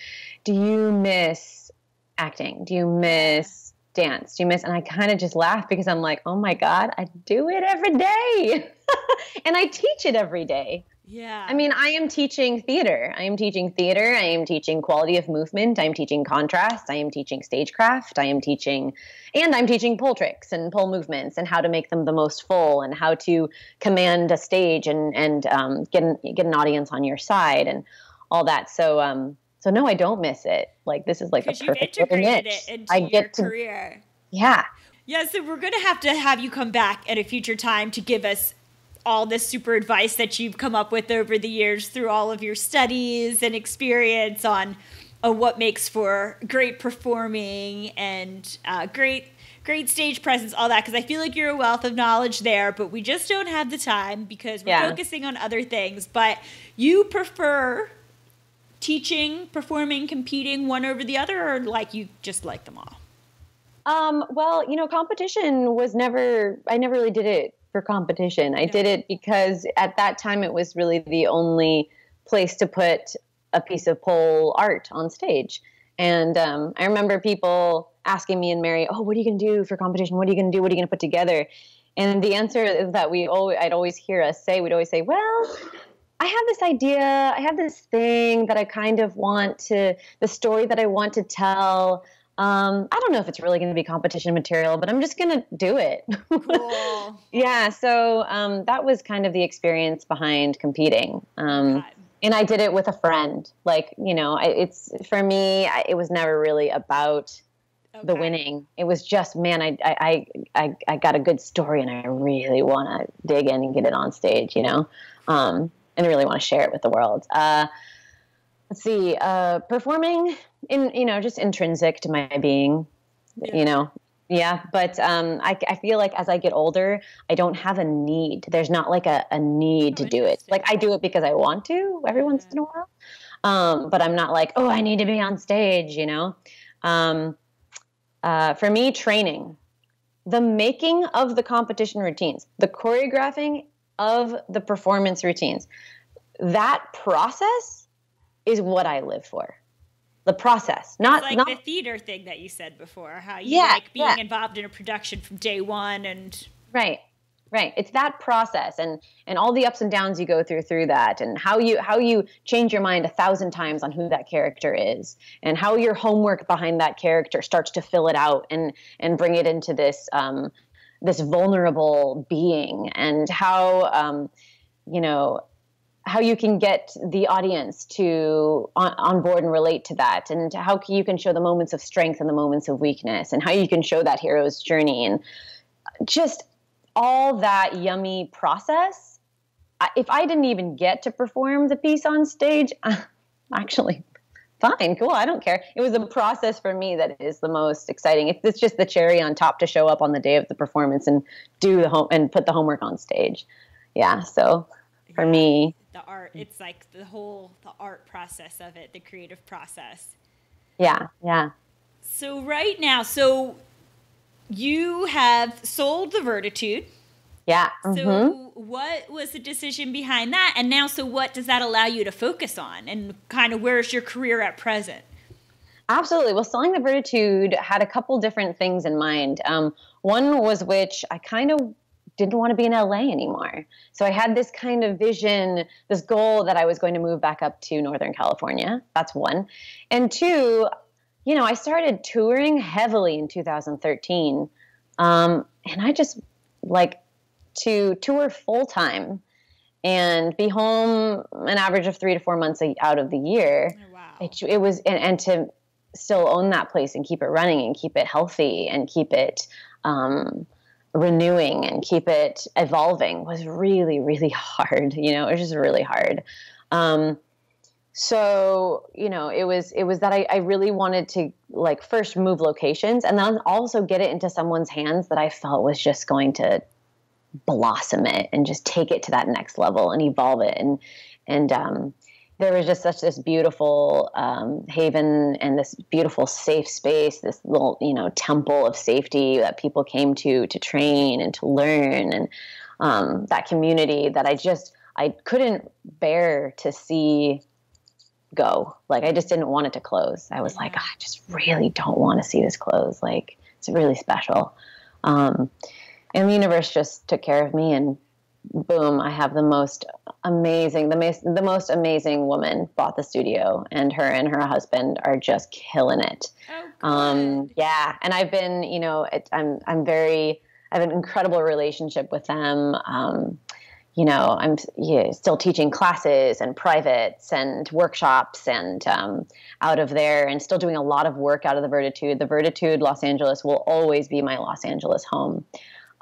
Do you miss acting? Do you miss dance? Do you miss? And I kind of just laugh because I'm like, oh my God, I do it every day. and I teach it every day. Yeah. I mean, I am teaching theater. I am teaching theater. I am teaching quality of movement. I am teaching contrast. I am teaching stagecraft. I am teaching, and I'm teaching pole tricks and pole movements and how to make them the most full and how to command a stage and and um, get an, get an audience on your side and all that. So um, so no, I don't miss it. Like this is like a you've perfect integrated niche. it into I your get to career. yeah. Yeah, so we're going to have to have you come back at a future time to give us all this super advice that you've come up with over the years through all of your studies and experience on uh, what makes for great performing and uh, great great stage presence all that because i feel like you're a wealth of knowledge there but we just don't have the time because we're Yeah. focusing on other things but you prefer teaching performing competing one over the other or like you just like them all Um, well, you know, competition was never, I never really did it for competition. I did it because at that time it was really the only place to put a piece of pole art on stage. And um, I remember people asking me and Mary, oh, what are you going to do for competition? What are you going to do? What are you going to put together? And the answer is that we always, I'd always hear us say, we'd always say, well, I have this idea, I have this thing that I kind of want to, the story that I want to tell. Um, I don't know if it's really going to be competition material, but I'm just going to do it. cool yeah, so um, that was kind of the experience behind competing. Um, and I did it with a friend. Like, you know, I, it's for me, I, it was never really about the winning. It was just, man, I, I, I, I, I got a good story and I really want to dig in and get it on stage, you know, um, and really want to share it with the world. Uh, let's see, uh, performing in, you know, just intrinsic to my being, Yeah. you know, yeah. But um, I, I feel like as I get older, I don't have a need. There's not like a, a need Oh, to do it. Like I do it because I want to every once in a while. Um, but I'm not like, oh, I need to be on stage, you know? Um, uh, for me, training. the making of the competition routines, the choreographing of the performance routines, that process is what I live for. The process, not It's like not the theater thing that you said before, how you Yeah, like being yeah. involved in a production from day one and right right it's that process and and all the ups and downs you go through through that and how you how you change your mind a thousand times on who that character is and how your homework behind that character starts to fill it out and and bring it into this um this vulnerable being and how um you know how you can get the audience to on, on board and relate to that and how you can show the moments of strength and the moments of weakness and how you can show that hero's journey and just all that yummy process. If I didn't even get to perform the piece on stage, actually, fine, cool, I don't care. It was a process for me that is the most exciting. It's, it's just the cherry on top to show up on the day of the performance and do the home and put the homework on stage. Yeah, so for me, the art. It's like the whole the art process of it, the creative process. yeah, yeah. So right now, so you have sold the Vertitude. Yeah. So mhm. what was the decision behind that? And now, so what does that allow you to focus on? And kind of where's your career at present? Absolutely. Well, selling the Vertitude had a couple different things in mind. Um, one was which I kind of didn't want to be in LA anymore. So I had this kind of vision, this goal that I was going to move back up to Northern California. That's one. And two, you know, I started touring heavily in 2013. Um, and I just like to tour full time and be home an average of three to four months out of the year Oh, wow. it, it was and, and to still own that place and keep it running and keep it healthy and keep it um, renewing and keep it evolving was really really hard you know it was just really hard. Um, so you know it was it was that I, I really wanted to like first move locations and then also get it into someone's hands that i felt was just going to blossom it and just take it to that next level and evolve it. And and um, there was just such this beautiful um, haven and this beautiful safe space this little you know temple of safety that people came to to train and to learn. And um, that community that i just i couldn't bear to see go. Like i just didn't want it to close. I was like "Ah, i just really don't want to see this close. Like it's really special. Um, and the universe just took care of me and boom i have the most amazing the most the most amazing woman bought the studio and her and her husband are just killing it. Oh, um yeah and i've been you know it, i'm i'm very i have an incredible relationship with them. Um you know i'm yeah, still teaching classes and privates and workshops and um, out of there and still doing a lot of work out of the vertitude. The vertitude los angeles will always be my los angeles home.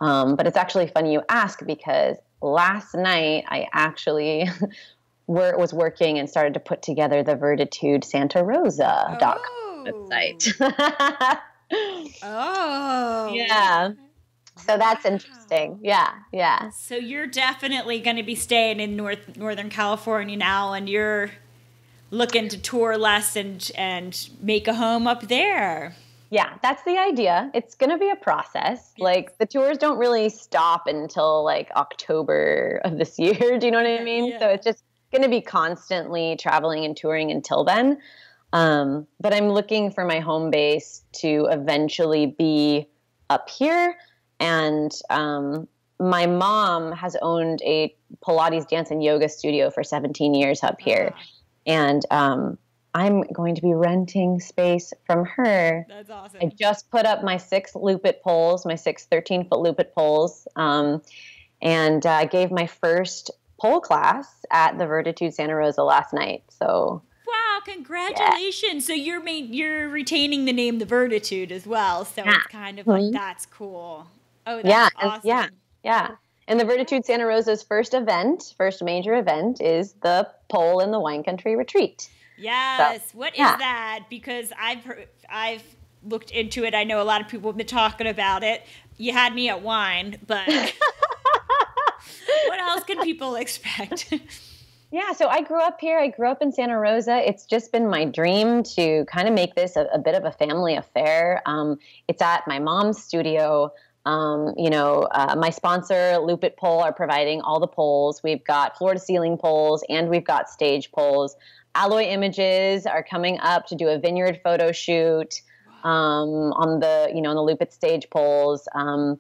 Um, but it's actually funny you ask because last night I actually were, was working and started to put together the Vertitude Santa Rosa.com Oh. website. Oh. yeah. So that's interesting. Yeah. Yeah. So you're definitely going to be staying in North Northern California now, and you're looking to tour less and and make a home up there. Yeah, that's the idea. It's going to be a process. Like the tours don't really stop until like October of this year. Do you know what I mean? So it's just going to be constantly traveling and touring until then. Um, but I'm looking for my home base to eventually be up here. And um, my mom has owned a Pilates dance and yoga studio for 17 years up here. Ah, And um, I'm going to be renting space from her that's awesome. I just put up my six Lupit poles, my six 13 foot Lupit poles, um, and uh, gave my first pole class at the Vertitude Santa Rosa last night. So, wow, congratulations! So you're main, you're retaining the name the Vertitude as well. So Yeah. it's kind of like Mhm. that's cool. Oh, that's Yeah, awesome. yeah. yeah. And the Vertitude Santa Rosa's first event, first major event, is the Pole in the Wine Country Retreat. Yes. What is yeah. that? Because I've heard, I've looked into it. I know a lot of people have been talking about it. You had me at wine, but what else can people expect? Yeah, so I grew up here. I grew up in Santa Rosa. It's just been my dream to kind of make this a, a bit of a family affair. Um, it's at my mom's studio, Um, you know, uh, my sponsor, Lupit Pole, are providing all the poles. We've got floor to ceiling poles and we've got stage poles. Alloy Images are coming up to do a vineyard photo shoot um, on the, you know, on the Lupit stage poles. Um,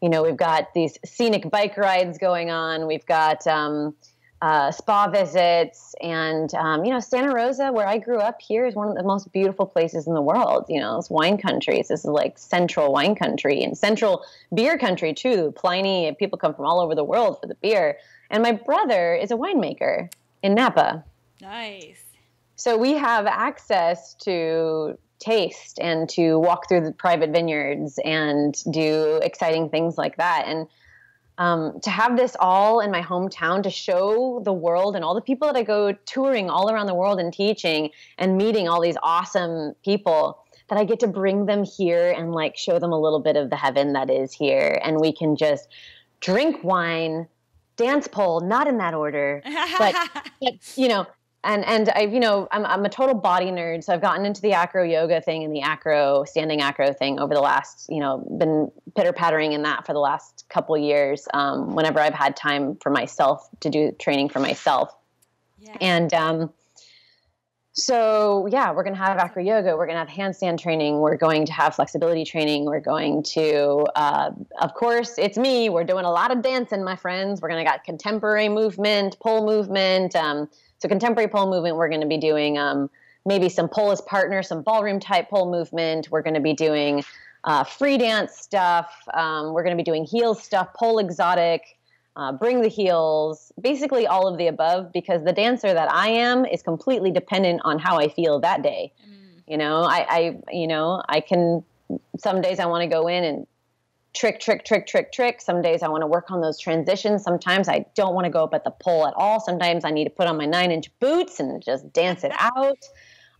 you know, we've got these scenic bike rides going on. We've got, um, uh, spa visits and um, you know santa rosa where i grew up here is one of the most beautiful places in the world you know it's wine countries. This is like central wine country and central beer country too. Pliny people come from all over the world for the beer. And my brother is a winemaker in napa. Nice. so we have access to taste and to walk through the private vineyards and do exciting things like that. And um, to have this all in my hometown to show the world and all the people that I go touring all around the world and teaching and meeting all these awesome people that I get to bring them here and like show them a little bit of the heaven that is here. And we can just drink wine, dance pole, not in that order, but, but you know, and and I've you know I'm I'm a total body nerd, so I've gotten into the acro yoga thing and the acro standing acro thing over the last you know been pitter pattering in that for the last couple years. Um, whenever I've had time for myself to do training for myself, yeah. and um, so yeah, we're gonna have acro yoga, we're gonna have handstand training, we're going to have flexibility training, we're going to, uh, of course, it's me. We're doing a lot of dancing, my friends. We're gonna got contemporary movement, pole movement. Um, so contemporary pole movement, we're going to be doing um, maybe some pole as partner, some ballroom type pole movement. We're going to be doing uh, free dance stuff. Um, we're going to be doing heels stuff, pole exotic, uh, bring the heels, basically all of the above. Because the dancer that I am is completely dependent on how I feel that day. Mm. You know, I, I, you know, I can. Some days I want to go in and trick, trick, trick, trick, trick. Some days I want to work on those transitions. Sometimes I don't want to go up at the pole at all. Sometimes I need to put on my nine inch boots and just dance it out.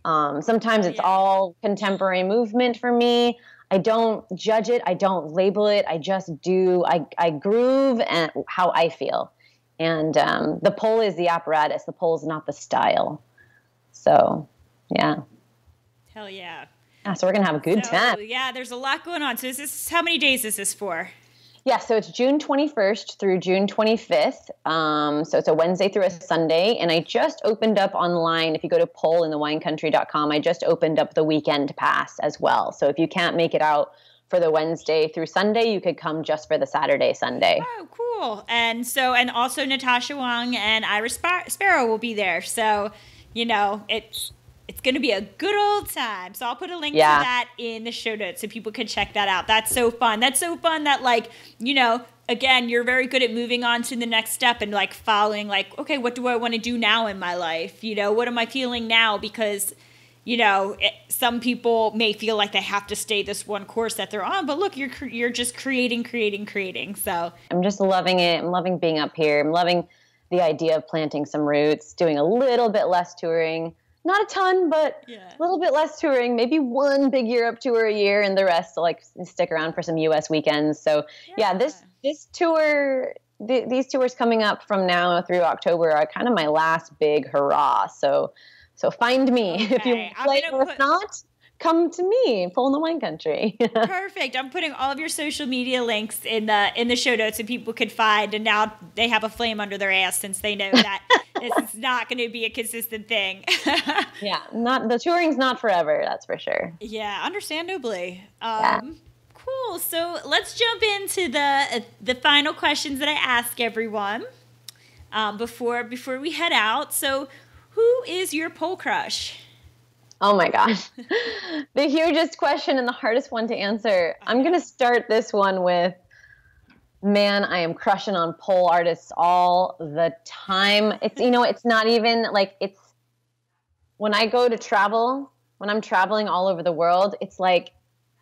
Um, sometimes it's all contemporary movement for me. I don't judge it. I don't label it. I just do. I, I groove and how I feel. And um, the pole is the apparatus. The pole is not the style. So, yeah. Hell yeah. Yeah, so we're gonna have a good So, time. yeah, there's a lot going on. So is this how many days is this for? Yeah, so it's June 21st through June 25th. Um, so it's a Wednesday through a Sunday. And I just opened up online. If you go to poleinthewinecountry.com, I just opened up the weekend pass as well. So if you can't make it out for the Wednesday through Sunday, you could come just for the Saturday, Sunday. Oh, cool. And so, and also Natasha Wang and Iris Spar- Sparrow will be there. So, you know, it's it's going to be a good old time. So I'll put a link Yeah. to that in the show notes so people can check that out. That's so fun. That's so fun that like, you know, again, you're very good at moving on to the next step and like following like, okay, what do I want to do now in my life? You know, what am I feeling now because you know, it, some people may feel like they have to stay this one course that they're on, but look, you're cre- you're just creating, creating, creating. So I'm just loving it. I'm loving being up here. I'm loving the idea of planting some roots, doing a little bit less touring. Not a ton, but Yeah. a little bit less touring. Maybe one big Europe tour a year, and the rest to like stick around for some U.S. weekends. So yeah, this this tour, th- these tours coming up from now through October are kind of my last big hurrah. So so find me if you Okay, play or put- if not, come to me, Pole in the Wine Country. Perfect. I'm putting all of your social media links in the in the show notes so people could find. And now they have a flame under their ass since they know that this is not going to be a consistent thing. yeah, not the touring's not forever. That's for sure. yeah, understandably. Yeah. Um, Cool. So let's jump into the the final questions that I ask everyone um, before before we head out. So, who is your pole crush? Oh my gosh. the hugest question and the hardest one to answer. I'm going to start this one with man, I am crushing on pole artists all the time. It's, you know, it's not even like it's when I go to travel, when I'm traveling all over the world, it's like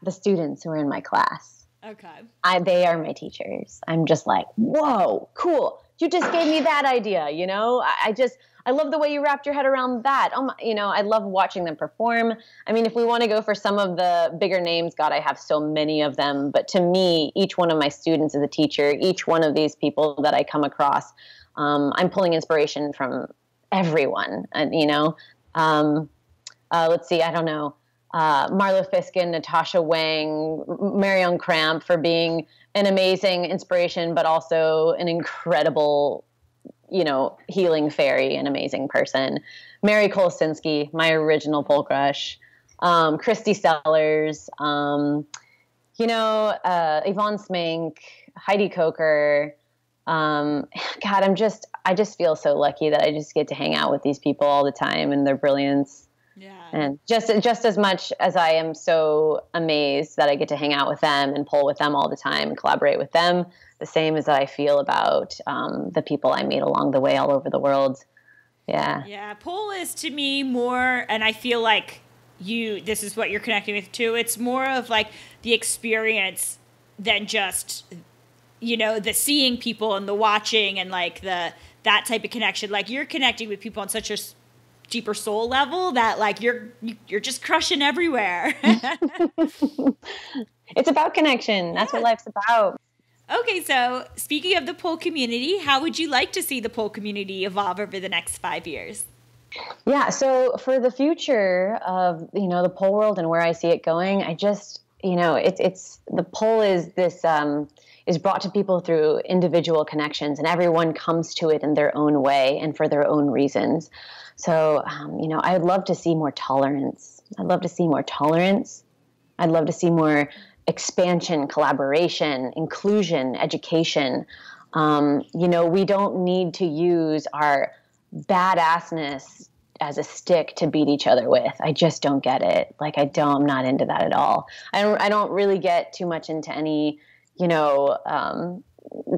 the students who are in my class. Okay. I, they are my teachers. I'm just like, whoa, cool. You just gave me that idea, you know? I, I just, I love the way you wrapped your head around that. Oh you know, I love watching them perform. I mean, if we want to go for some of the bigger names, God, I have so many of them. But to me, each one of my students is a teacher. Each one of these people that I come across, um, I'm pulling inspiration from everyone. And, you know, um, uh, let's see, I don't know. uh, Marlo Fisken, Natasha Wang, Marion Crampe for being an amazing inspiration, but also an incredible, you know, healing fairy, an amazing person. Mary Kolsinski, my original pole crush. Um, Christy Sellers, um, you know, uh, Yvonne Smink, Heidi Coker. Um, God, I'm just, I just feel so lucky that I just get to hang out with these people all the time and their brilliance. Yeah. And just just as much as I am so amazed that I get to hang out with them and pull with them all the time and collaborate with them, the same as I feel about um, the people I meet along the way all over the world. Yeah. Yeah. Pole is to me more, and I feel like you, this is what you're connecting with too. It's more of like the experience than just, you know, the seeing people and the watching and like the, that type of connection. Like you're connecting with people on such a deeper soul level that like you're you- you're just crushing everywhere. It's about connection. That's what life's about. okay, so speaking of the pole community, how would you like to see the pole community evolve over the next five years? Yeah. So for the future of you know the pole world and where I see it going, I just you know it's it's the pole is this um, is brought to people through individual connections, and everyone comes to it in their own way and for their own reasons. So um, you know, I'd love to see more tolerance. I'd love to see more tolerance. I'd love to see more expansion, collaboration, inclusion, education. Um, you know, we don't need to use our badassness as a stick to beat each other with. I just don't get it. Like I don't. I'm not into that at all. I don't. I don't really get too much into any. You know. Um,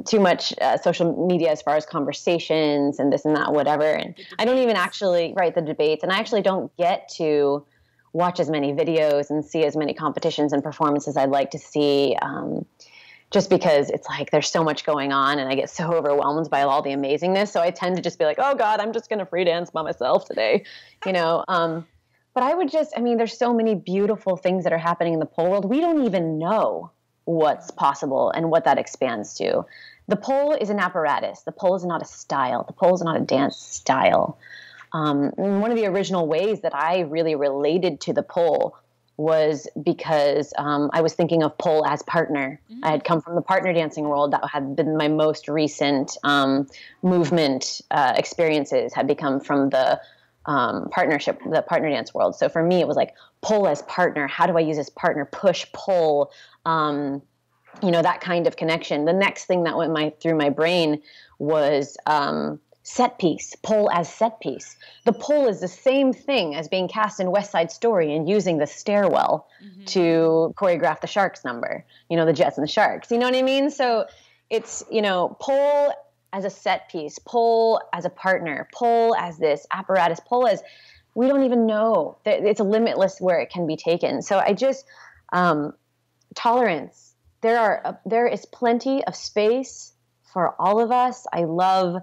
too much uh, social media as far as conversations and this and that whatever and i don't even actually write the debates and i actually don't get to watch as many videos and see as many competitions and performances I'd like to see. Um, just because it's like there's so much going on and I get so overwhelmed by all the amazingness. So I tend to just be like, oh God, I'm just going to free dance by myself today, you know? Um, but I would just, I mean, there's so many beautiful things that are happening in the pole world. We don't even know what's possible and what that expands to. The pole is an apparatus. The pole is not a style. The pole is not a dance style. Um, one of the original ways that I really related to the pole was because um, I was thinking of pole as partner. I had come from the partner dancing world. That had been my most recent um, movement uh, experiences. Had become from the um, partnership, the partner dance world. So for me, it was like pole as partner. How do I use this partner? Push, pull. Um, you know that kind of connection. The next thing that went my through my brain was um, set piece, pole as set piece. The pole is the same thing as being cast in West Side Story and using the stairwell to choreograph the Sharks number. You know, the Jets and the Sharks. You know what I mean? So it's you know pole as a set piece, pole as a partner, pole as this apparatus, pole as we don't even know. that It's limitless where it can be taken. So I just um, tolerance. There are uh, there is plenty of space for all of us. I love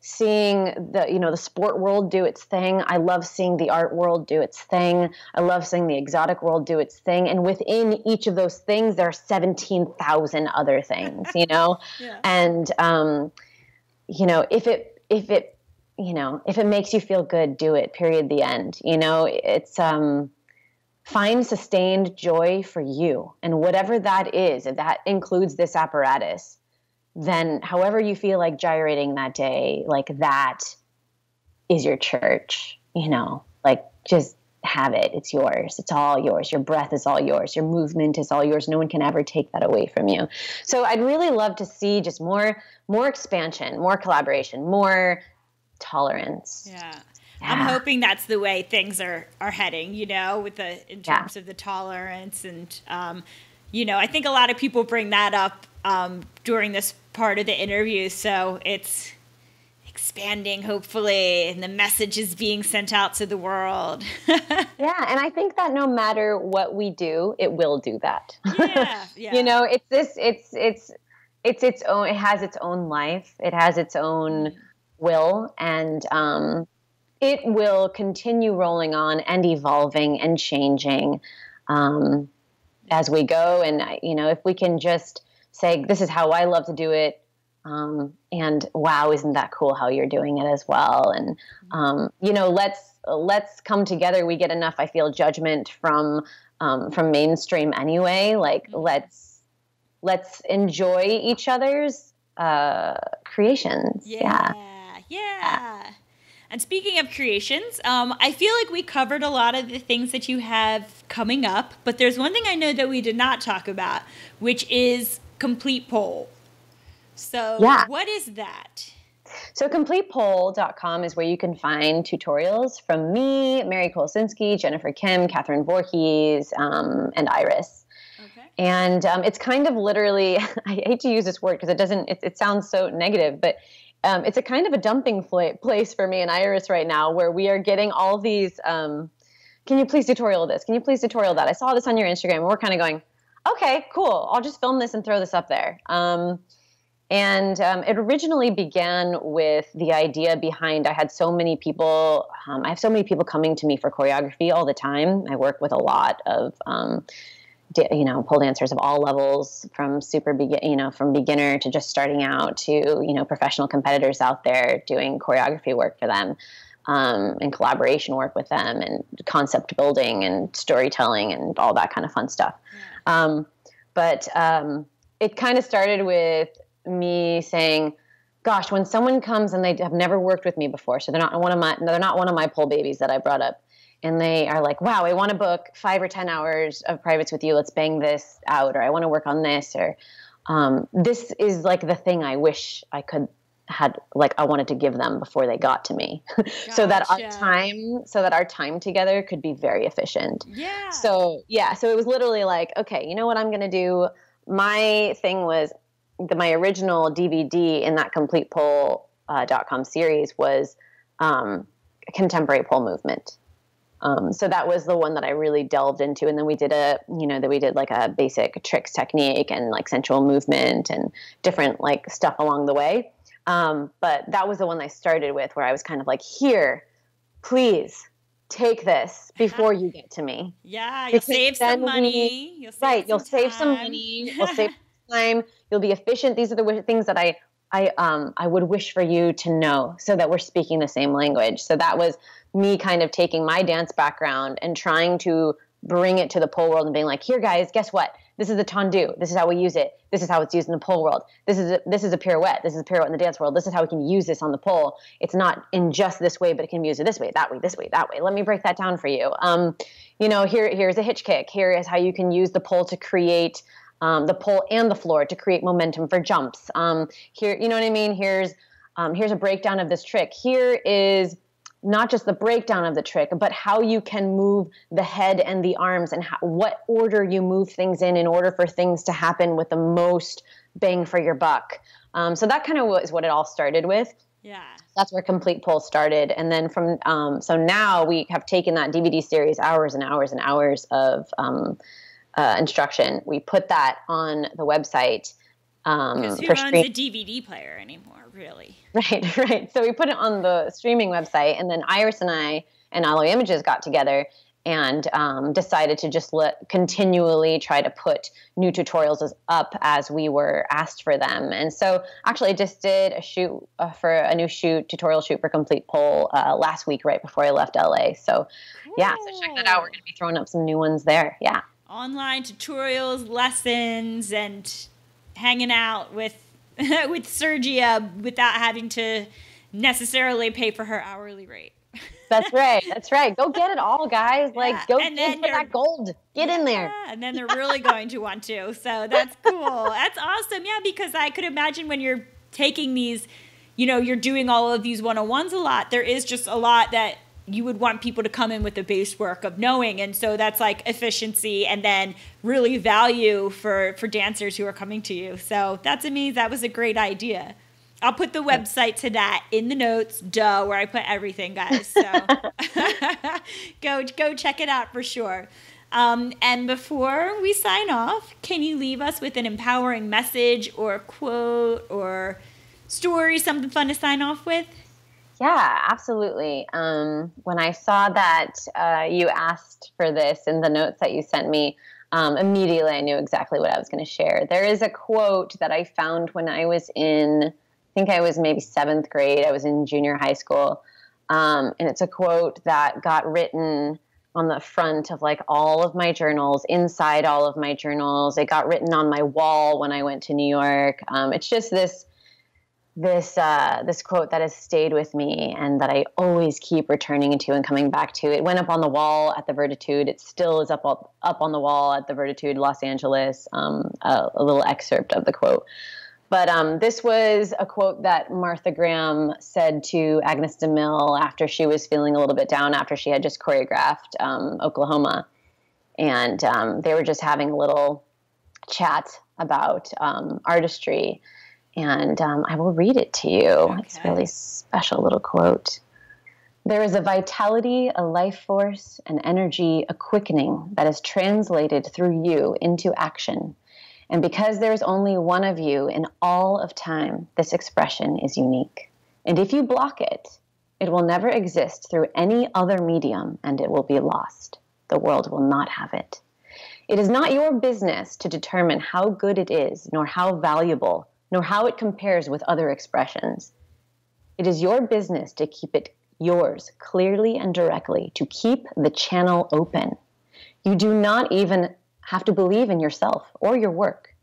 seeing the you know the sport world do its thing. I love seeing the art world do its thing. I love seeing the exotic world do its thing. And within each of those things, there are seventeen thousand other things. You know, Yeah. and um, you know if it if it you know if it makes you feel good, do it. Period. The end. You know, it's um find sustained joy for you and whatever that is if that includes this apparatus then however you feel like gyrating that day like that is your church you know like just have it it's yours it's all yours your breath is all yours your movement is all yours no one can ever take that away from you so i'd really love to see just more more expansion more collaboration more tolerance Yeah. I'm hoping that's the way things are are heading, you know, with the in Yeah. terms of the tolerance and um, you know, I think a lot of people bring that up um, during this part of the interview, so it's expanding hopefully and the message is being sent out to the world. Yeah, and I think that no matter what we do, it will do that. yeah, yeah. You know, it's this it's it's it's its own it has its own life. It has its own will and um it will continue rolling on and evolving and changing um as we go and you know, if we can just say this is how I love to do it um, and wow isn't that cool how you're doing it as well and um, you know let's let's come together. We get enough, I feel, judgment from um, from mainstream anyway. Like Mm-hmm. let's let's enjoy each other's uh, creations. Yeah. Yeah. And speaking of creations, um, I feel like we covered a lot of the things that you have coming up, but there's one thing I know that we did not talk about, which is Complete Pole. So, Yeah. what is that? So CompletePole.com is where you can find tutorials from me, Mary Kolsinski, Jennifer Kim, Catherine Voorhees, um, and Iris. And um, it's kind of literally, I hate to use this word because it doesn't, it, it sounds so negative, but um, it's a kind of a dumping fla- place for me and Iris right now where we are getting all these, um, can you please tutorial this? Can you please tutorial that? I saw this on your Instagram and we're kind of going, okay, cool. I'll just film this and throw this up there. Um, and um, it originally began with the idea behind I had so many people, um, I have so many people coming to me for choreography all the time. I work with a lot of, you know, pole dancers of all levels, from super begin, you know, from beginner to just starting out to you know professional competitors out there doing choreography work for them, um, and collaboration work with them, and concept building and storytelling and all that kind of fun stuff. Um, but um, it kind of started with me saying, "Gosh, when someone comes and they have never worked with me before, so they're not one of my they're not one of my pole babies that I brought up." And they are like, wow, I want to book five or 10 hours of privates with you. Let's bang this out. Or I want to work on this. Or um, this is like the thing I wish I could had like I wanted to give them before they got to me so that our time so that our time together could be very efficient. Yeah. So yeah, so it was literally like, okay, you know what I'm gonna do? My thing was the, my original DVD in that complete pole uh, dot com series was um, contemporary pole movement. Um, so that was the one that I really delved into, and then we did a, you know, that we did like a basic tricks technique and like sensual movement and different like stuff along the way. Um, but that was the one I started with, where I was kind of like, here, please take this before you get to me. yeah, you'll because save some we- money. You'll save right you'll some save some money you'll save time you'll be efficient these are the things that i i um i would wish for you to know so that we're speaking the same language. So that was me kind of taking my dance background and trying to bring it to the pole world and being like here guys guess what? This is a tendu this is how we use it. This is how it's used in the pole world. This is a, this is a pirouette. This is a pirouette in the dance world. This is how we can use this on the pole. It's not in just this way but it can be used this way that way this way that way. Let me break that down for you. Um, you know here here's a hitch kick. Here is how you can use the pole to create um, the pole and the floor to create momentum for jumps um, here you know what i mean here's um, here's a breakdown of this trick here is not just the breakdown of the trick, but how you can move the head and the arms and how, what order you move things in in order for things to happen with the most bang for your buck. Um, so that kind of was what it all started with. Yeah. That's where Complete Pole started, and then from um, so now we have taken that DVD series, hours and hours and hours of um, uh, instruction. We put that on the website um, Because who owns stream- a DVD player anymore, really? Right, right. So we put it on the streaming website, and then Iris and I and Alloy Images got together and um, decided to just let continually try to put new tutorials as, up as we were asked for them. And so, actually, I just did a shoot uh, for a new shoot tutorial shoot for Complete Pole uh, last week, right before I left LA. So, yeah, so check that out. We're going to be throwing up some new ones there. Yeah. Online tutorials, lessons, and hanging out with with Sergia without having to necessarily pay for her hourly rate. That's right. That's right. Go get it all, guys. Like, go and get that gold. Get in there. And then they're really going to want to. So that's cool. That's awesome. Yeah, because I could imagine when you're taking these, you know, you're doing all of these one on ones a lot, there is just a lot that you would want people to come in with the base work of knowing. And so that's like efficiency and then really value for for dancers who are coming to you. So that's amazing. That was a great idea. I'll put the website to that in the notes, duh, where I put everything, guys. So go go check it out for sure. Um, and before we sign off, can you leave us with an empowering message or quote or story, something fun to sign off with? Yeah, absolutely. Um, when I saw that uh, you asked for this in the notes that you sent me, um, immediately I knew exactly what I was going to share. There is a quote that I found when I was in, I think I was maybe seventh grade. I was in junior high school. Um, and it's a quote that got written on the front of like all of my journals, inside all of my journals. It got written on my wall when I went to New York. Um, it's just this this uh, this quote that has stayed with me and that I always keep returning to and coming back to. It went up on the wall at the Vertitude. It still is up up, on the wall at the Vertitude, Los Angeles. Um, a, a, little excerpt of the quote. But um, this was a quote that Martha Graham said to Agnes DeMille after she was feeling a little bit down after she had just choreographed um, Oklahoma, and um, they were just having a little chat about um, artistry and um, I will read it to you. Okay. It's a really special little quote. There is a vitality, a life force, an energy, a quickening that is translated through you into action. And because there is only one of you in all of time, this expression is unique. And if you block it, it will never exist through any other medium and it will be lost. The world will not have it. It is not your business to determine how good it is, nor how valuable nor how it compares with other expressions. It is your business to keep it yours clearly and directly, to keep the channel open. You do not even have to believe in yourself or your work.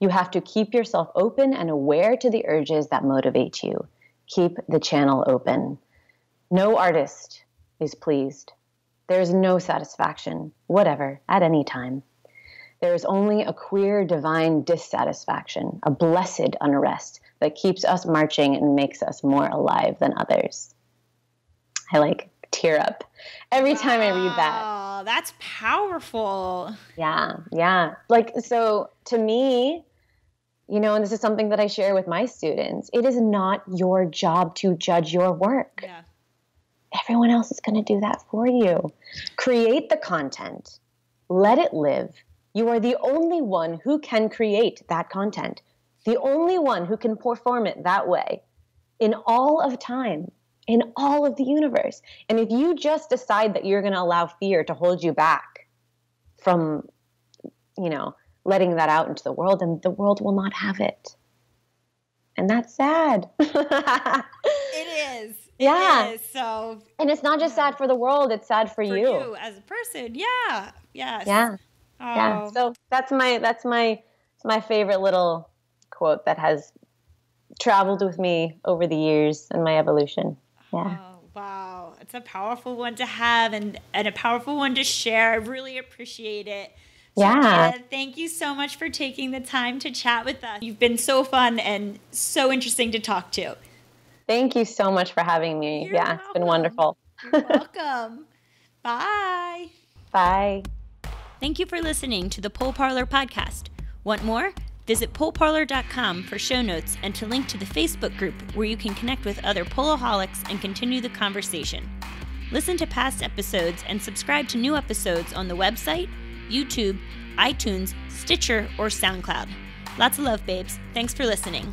You have to keep yourself open and aware to the urges that motivate you. Keep the channel open. No artist is pleased. There is no satisfaction, whatever, at any time. There is only a queer divine dissatisfaction, a blessed unrest that keeps us marching and makes us more alive than others. I like tear up every wow, time I read that. Oh, that's powerful. Yeah, yeah. Like, so to me, you know, and this is something that I share with my students it is not your job to judge your work. Yeah. Everyone else is going to do that for you. Create the content, let it live, you are the only one who can create that content, the only one who can perform it that way in all of time, in all of the universe. And if you just decide that you're going to allow fear to hold you back from, you know, letting that out into the world, then the world will not have it. And that's sad. it is. Yeah. It is. So And it's not just sad for the world, it's sad for, for you. you as a person. Yeah. Yes. Yeah. Oh. Yeah. So that's my that's my my favorite little quote that has traveled with me over the years and my evolution. Yeah. Oh, wow. It's a powerful one to have and, and a powerful one to share. I really appreciate it. So, yeah. Thank you so much for taking the time to chat with us. You've been so fun and so interesting to talk to. Thank you so much for having me. You're yeah, welcome. it's been wonderful. You're welcome. Bye. Bye. Thank you for listening to the Pole Parlour podcast. Want more? Visit poleparlour.com for show notes and to link to the Facebook group where you can connect with other poleaholics and continue the conversation. Listen to past episodes and subscribe to new episodes on the website, YouTube, iTunes, Stitcher, or SoundCloud. Lots of love, babes. Thanks for listening.